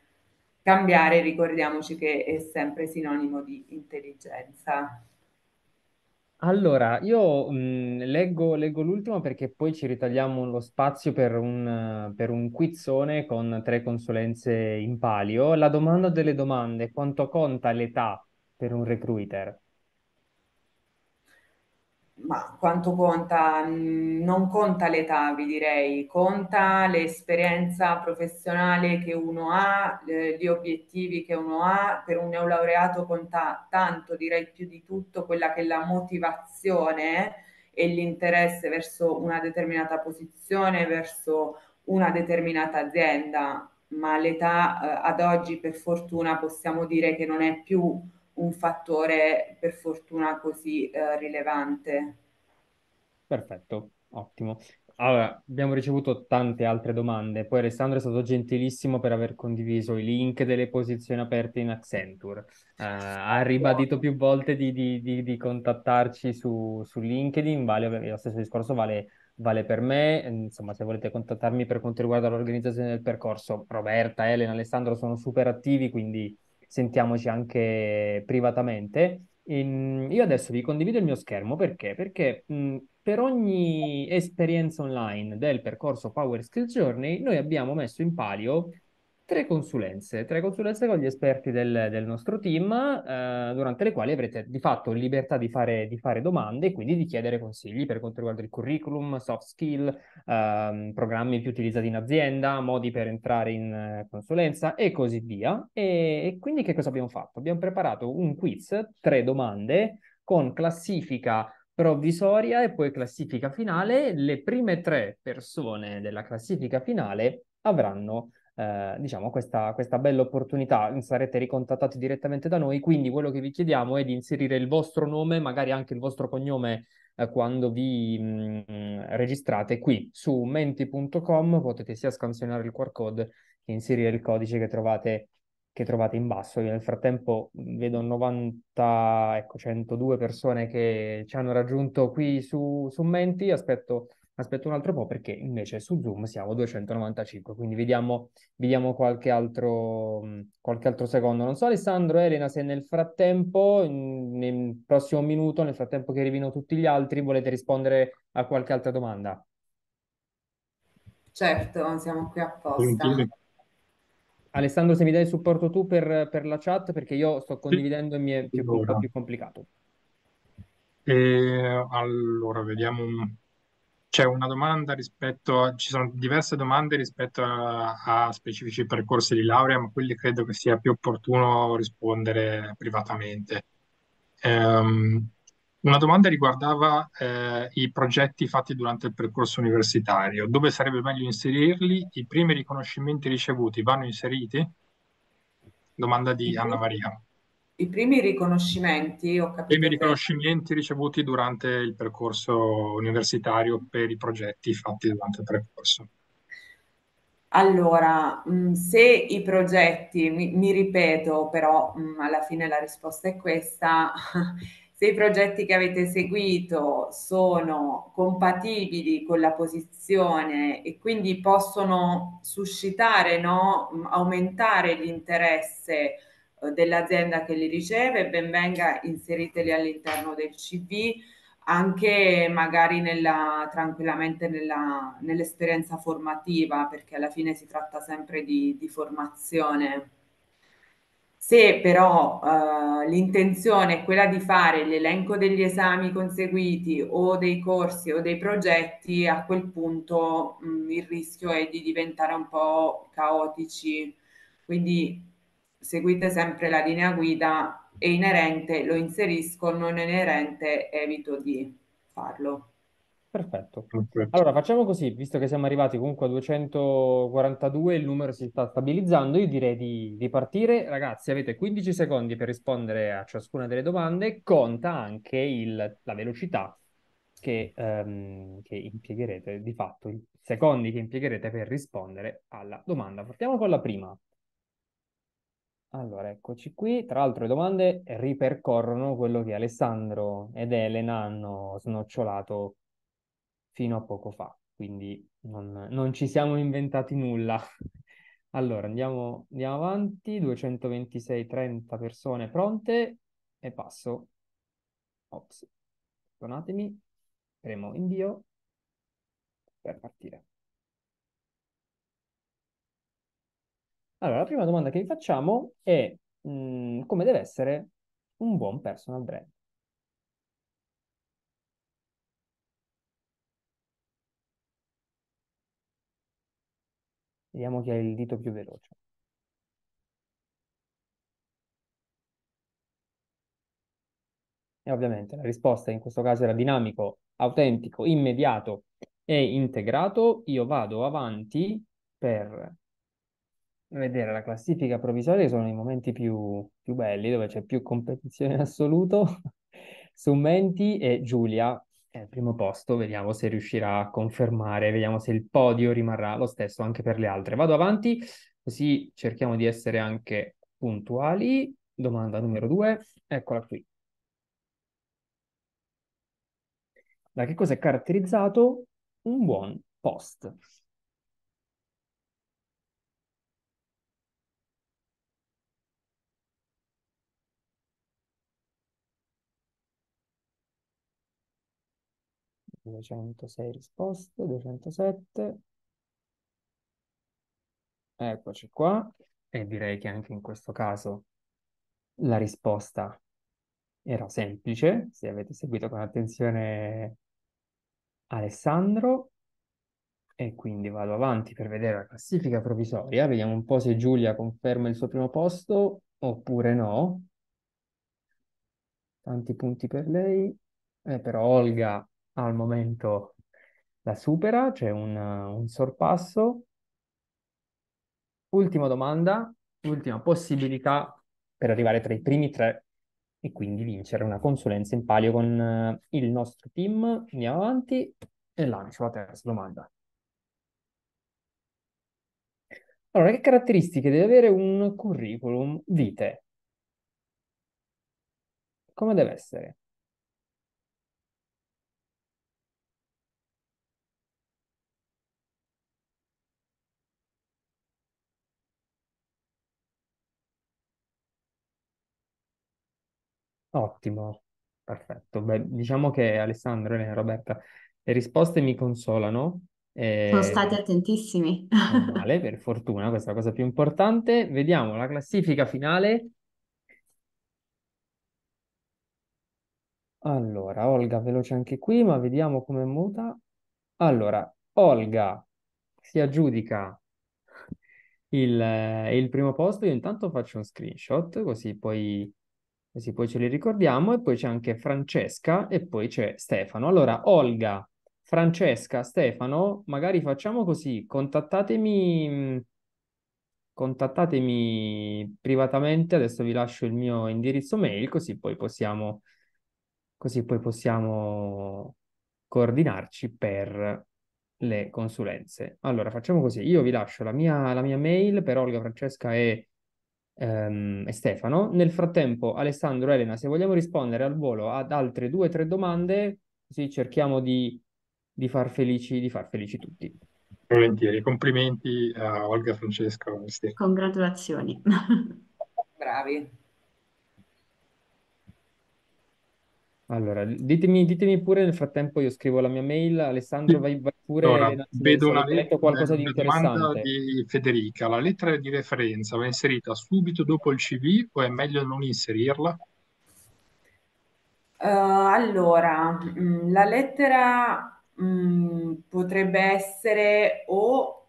Cambiare, ricordiamoci che è sempre sinonimo di intelligenza. Allora, io mh, leggo, leggo l'ultimo perché poi ci ritagliamo lo spazio per un, per un quizzone con tre consulenze in palio. La domanda delle domande, quanto conta l'età per un recruiter? Ma quanto conta? Mm, Non conta l'età, vi direi, conta l'esperienza professionale che uno ha, gli obiettivi che uno ha. Per un neolaureato conta tanto, direi più di tutto, quella che è la motivazione e l'interesse verso una determinata posizione, verso una determinata azienda. Ma l'età, eh, ad oggi, per fortuna, possiamo dire che non è più un fattore per fortuna così eh, rilevante. Perfetto, ottimo. Allora, abbiamo ricevuto tante altre domande. Poi Alessandro è stato gentilissimo per aver condiviso i link delle posizioni aperte in Accenture. Eh, ha ribadito più volte di, di- di- di contattarci su, su LinkedIn, vale, lo stesso discorso vale, vale per me. Insomma, se volete contattarmi per quanto riguarda l'organizzazione del percorso, Roberta, Elena, Alessandro sono super attivi, quindi sentiamoci anche privatamente. Ehm, io adesso vi condivido il mio schermo perché? Perché mh, per ogni esperienza online del percorso Power Skills Journey noi abbiamo messo in palio tre consulenze, tre consulenze con gli esperti del, del nostro team, eh, durante le quali avrete di fatto libertà di fare, di fare domande e quindi di chiedere consigli per quanto riguarda il curriculum, soft skill, ehm, programmi più utilizzati in azienda, modi per entrare in eh, consulenza e così via. E, e quindi che cosa abbiamo fatto? Abbiamo preparato un quiz, tre domande con classifica provvisoria e poi classifica finale. Le prime tre persone della classifica finale avranno eh, diciamo, questa, questa bella opportunità. Sarete ricontattati direttamente da noi, quindi quello che vi chiediamo è di inserire il vostro nome, magari anche il vostro cognome eh, quando vi mh, mm, registrate qui su menti.com. Potete sia scansionare il QR code che inserire il codice che trovate che trovate in basso. Io nel frattempo vedo 90, ecco, 102 persone che ci hanno raggiunto qui su, su Menti. Aspetto Aspetto un altro po' perché invece su Zoom siamo 295, quindi vediamo, vediamo qualche, altro, qualche altro secondo. Non so Alessandro, Elena, se nel frattempo, nel prossimo minuto, nel frattempo che arrivino tutti gli altri, volete rispondere a qualche altra domanda. Certo, siamo qui apposta. Alessandro, se mi dai supporto tu per, per la chat, perché io sto condividendo e mi è più, un po' più complicato. E, allora, vediamo un c'è una domanda rispetto a, ci sono diverse domande rispetto a, a, specifici percorsi di laurea, ma quelli credo che sia più opportuno rispondere privatamente. Um, una domanda riguardava eh, i progetti fatti durante il percorso universitario. Dove sarebbe meglio inserirli? I primi riconoscimenti ricevuti vanno inseriti? Domanda di Anna Maria. I primi riconoscimenti, ho capito. I primi riconoscimenti ricevuti durante il percorso universitario per i progetti fatti durante il percorso. Allora, mm, se i progetti, mi, mi ripeto, però mm, alla fine la risposta è questa, se i progetti che avete seguito sono compatibili con la posizione e quindi possono suscitare, no, mm, aumentare l'interesse dell'azienda che li riceve, ben venga inseriteli all'interno del CV, anche magari nella, tranquillamente nella, nell'esperienza formativa, perché alla fine si tratta sempre di, di formazione. Se però eh, l'intenzione è quella di fare l'elenco degli esami conseguiti o dei corsi o dei progetti, a quel punto mh, il rischio è di diventare un po' caotici. Quindi seguite sempre la linea guida e inerente lo inserisco, non inerente evito di farlo. Perfetto. Allora facciamo così, visto che siamo arrivati comunque a 242, il numero si sta stabilizzando, io direi di, di partire. Ragazzi, avete 15 secondi per rispondere a ciascuna delle domande, conta anche il, la velocità che, um, che impiegherete, di fatto, i secondi che impiegherete per rispondere alla domanda. Partiamo con la prima. Allora, eccoci qui. Tra l'altro le domande ripercorrono quello che Alessandro ed Elena hanno snocciolato fino a poco fa, quindi non, non ci siamo inventati nulla. Allora, andiamo, andiamo avanti, 226, 30 persone pronte e passo. Ops, perdonatemi, premo invio per partire. Allora, la prima domanda che vi facciamo è mh, mm, come deve essere un buon personal brand? Vediamo chi ha il dito più veloce. E ovviamente la risposta in questo caso era dinamico, autentico, immediato e integrato. Io vado avanti per vedere la classifica provvisoria sono i momenti più, più belli, dove c'è più competizione in assoluto. Su Menti e Giulia è al primo posto, vediamo se riuscirà a confermare, vediamo se il podio rimarrà lo stesso anche per le altre. Vado avanti, così cerchiamo di essere anche puntuali. Domanda numero due, eccola qui. Da che cosa è caratterizzato un buon post? 206 risposte, 207. Eccoci qua. E direi che anche in questo caso la risposta era semplice, se avete seguito con attenzione Alessandro. E quindi vado avanti per vedere la classifica provvisoria. Vediamo un po' se Giulia conferma il suo primo posto oppure no. Tanti punti per lei. Eh, però Olga al momento la supera, c'è un, un sorpasso. Ultima domanda, ultima possibilità per arrivare tra i primi tre e quindi vincere una consulenza in palio con eh, il nostro team. Andiamo avanti e lancio la terza domanda. Allora, che caratteristiche deve avere un curriculum vitae? Come deve essere? Ottimo, perfetto. Beh, diciamo che Alessandro e Roberta, le risposte mi consolano. Sono eh, stati attentissimi. non male, per fortuna, questa è la cosa più importante. Vediamo la classifica finale. Allora, Olga, veloce anche qui, ma vediamo come muta. Allora, Olga si aggiudica il, eh, il primo posto. Io intanto faccio un screenshot, così poi, così poi ce li ricordiamo. E poi c'è anche Francesca e poi c'è Stefano. Allora, Olga, Francesca, Stefano, magari facciamo così, contattatemi, contattatemi privatamente, adesso vi lascio il mio indirizzo mail, così poi possiamo, così poi possiamo coordinarci per le consulenze. Allora, facciamo così, io vi lascio la mia, la mia mail per Olga, Francesca e, ehm, e Stefano. Nel frattempo, Alessandro, Elena, se vogliamo rispondere al volo ad altre due o tre domande, così cerchiamo di di far felici, di far felici tutti. Volentieri, complimenti a Olga e Francesca. Stefano. Congratulazioni. Bravi. Allora, ditemi, ditemi pure nel frattempo, io scrivo la mia mail. Alessandro, vai, vai pure. Allora, se- vedo una, letto qualcosa di una domanda interessante. di Federica. La lettera di referenza va inserita subito dopo il CV o è meglio non inserirla? Eh, allora, mh, la lettera mh, potrebbe essere o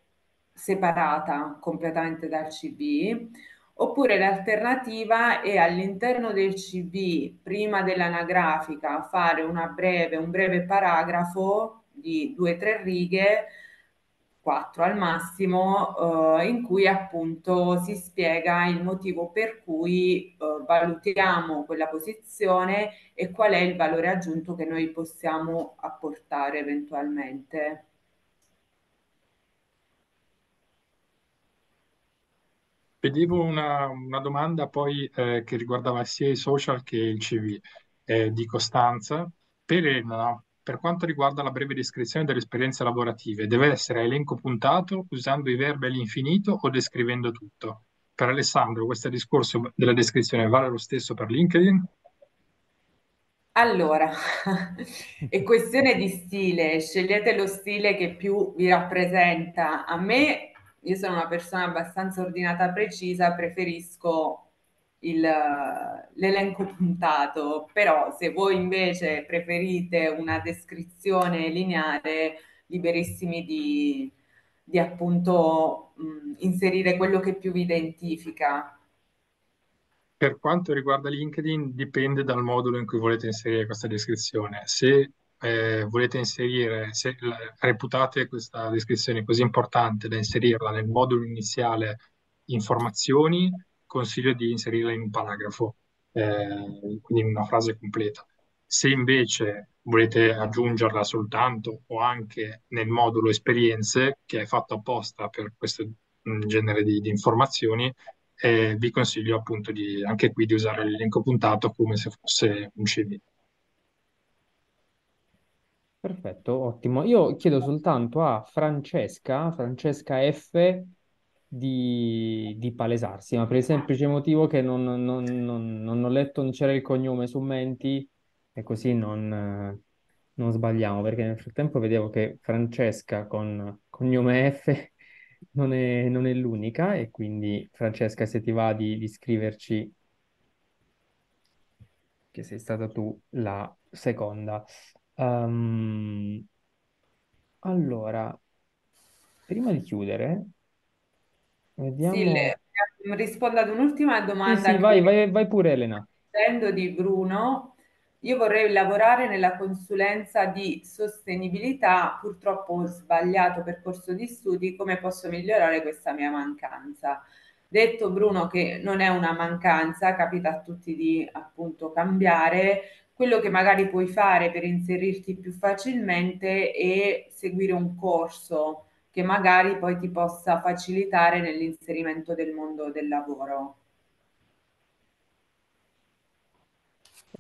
separata completamente dal CV, oppure l'alternativa è all'interno del CV, prima dell'anagrafica, fare breve, un breve paragrafo di due o tre righe 4 al massimo, eh, in cui appunto si spiega il motivo per cui eh, valutiamo quella posizione e qual è il valore aggiunto che noi possiamo apportare eventualmente. Vedevo una, una domanda poi eh, che riguardava sia i social che il CV eh, di Costanza. Per Elena, per quanto riguarda la breve descrizione delle esperienze lavorative, deve essere elenco puntato usando i verbi all'infinito o descrivendo tutto? Per Alessandro, questo discorso della descrizione vale lo stesso per LinkedIn? Allora, è questione di stile, scegliete lo stile che più vi rappresenta. A me, io sono una persona abbastanza ordinata, precisa, preferisco il, l'elenco puntato, però se voi invece preferite una descrizione lineare, liberissimi di, di appunto mh, inserire quello che più vi identifica. Per quanto riguarda LinkedIn, dipende dal modulo in cui volete inserire questa descrizione. Se eh, volete inserire, se reputate questa descrizione così importante da inserirla nel modulo iniziale informazioni, consiglio di inserirla in un paragrafo, eh, quindi in una frase completa. Se invece volete aggiungerla soltanto o anche nel modulo esperienze, che è fatto apposta per questo mm, genere di di informazioni, e vi consiglio appunto di, anche qui di usare l'elenco puntato come se fosse un CV. Perfetto, ottimo. Io chiedo soltanto a Francesca, Francesca F, di, di palesarsi, ma per il semplice motivo che non, non- non- non ho letto, non c'era il cognome su Menti e così non, non sbagliamo, perché nel frattempo vedevo che Francesca con cognome F non è, non è l'unica e quindi Francesca se ti va di, di scriverci che sei stata tu la seconda. Ehm, allora, prima di chiudere, Sì, vediamo... le- rispondo ad un'ultima Sì, domanda sì, che vai, vai, vai pure Elena. Prendo di Bruno, io vorrei lavorare nella consulenza di sostenibilità, purtroppo ho sbagliato percorso di studi, come posso migliorare questa mia mancanza? Detto Bruno che non è una mancanza, capita a tutti di appunto cambiare, quello che magari puoi fare per inserirti più facilmente è seguire un corso che magari poi ti possa facilitare nell'inserimento del mondo del lavoro.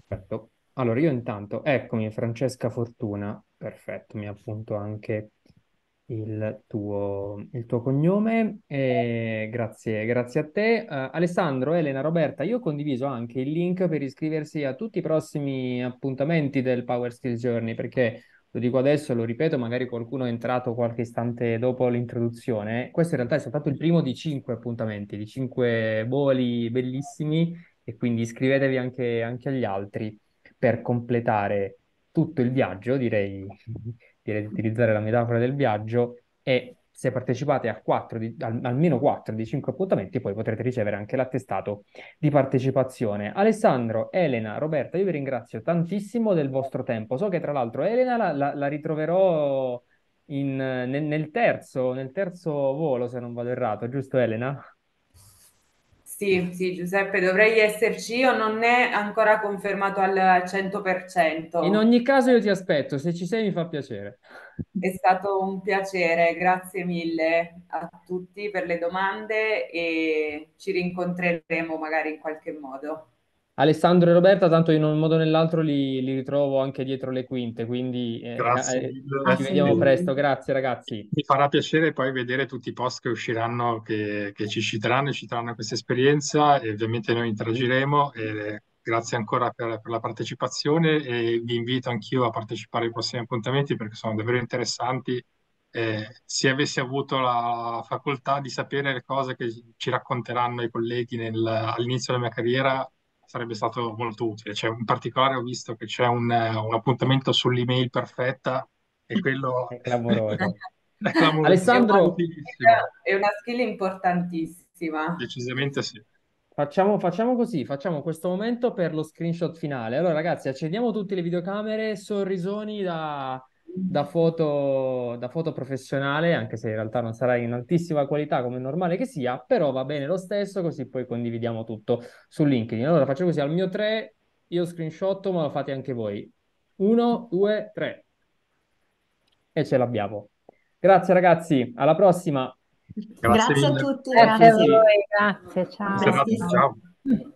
Perfetto. Allora, io intanto, eccomi Francesca Fortuna, perfetto, mi appunto anche il tuo, il tuo cognome. E grazie, grazie a te. Uh, Alessandro, Elena, Roberta, io ho condiviso anche il link per iscriversi a tutti i prossimi appuntamenti del Power Skills Journey, perché lo dico adesso, lo ripeto, magari qualcuno è entrato qualche istante dopo l'introduzione. Questo in realtà è stato il primo di cinque appuntamenti, di cinque voli bellissimi, e quindi iscrivetevi anche, anche agli altri per completare tutto il viaggio, direi direi di utilizzare la metafora del viaggio, e se partecipate a quattro di, al, almeno 4 di 5 appuntamenti, poi potrete ricevere anche l'attestato di partecipazione. Alessandro, Elena, Roberta, io vi ringrazio tantissimo del vostro tempo. So che tra l'altro Elena la, la, la ritroverò in, nel, nel, terzo, nel terzo volo, se non vado errato, giusto Elena? Sì, sì, Giuseppe, dovrei esserci io, non è ancora confermato al 100%. In ogni caso io ti aspetto, se ci sei mi fa piacere. È stato un piacere, grazie mille a tutti per le domande e ci rincontreremo magari in qualche modo. Alessandro e Roberta, tanto in un modo o nell'altro li, li ritrovo anche dietro le quinte, quindi eh, eh, ci vediamo presto. Grazie ragazzi. Mi farà piacere poi vedere tutti i post che usciranno, che, che ci citeranno e citeranno questa esperienza e ovviamente noi interagiremo. E grazie ancora per, per, la partecipazione e vi invito anch'io a partecipare ai prossimi appuntamenti perché sono davvero interessanti. Eh, se avessi avuto la facoltà di sapere le cose che ci racconteranno i colleghi nel, all'inizio della mia carriera, sarebbe stato molto utile. Cioè, in particolare ho visto che c'è un, un appuntamento sull'email perfetta e quello è clamoroso. è clamoroso. Alessandro, è una skill importantissima. Decisamente sì. Facciamo, facciamo, così, facciamo questo momento per lo screenshot finale. Allora, ragazzi, accendiamo tutte le videocamere, sorrisoni da, da foto, da foto professionale, anche se in realtà non sarà in altissima qualità come è normale che sia, però va bene lo stesso, così poi condividiamo tutto su LinkedIn. Allora faccio così, al mio 3 io screenshot, ma lo fate anche voi. 1, 2, 3. E ce l'abbiamo. Grazie ragazzi, alla prossima. Grazie, grazie a tutti. Grazie a voi, grazie, ciao. Ciao.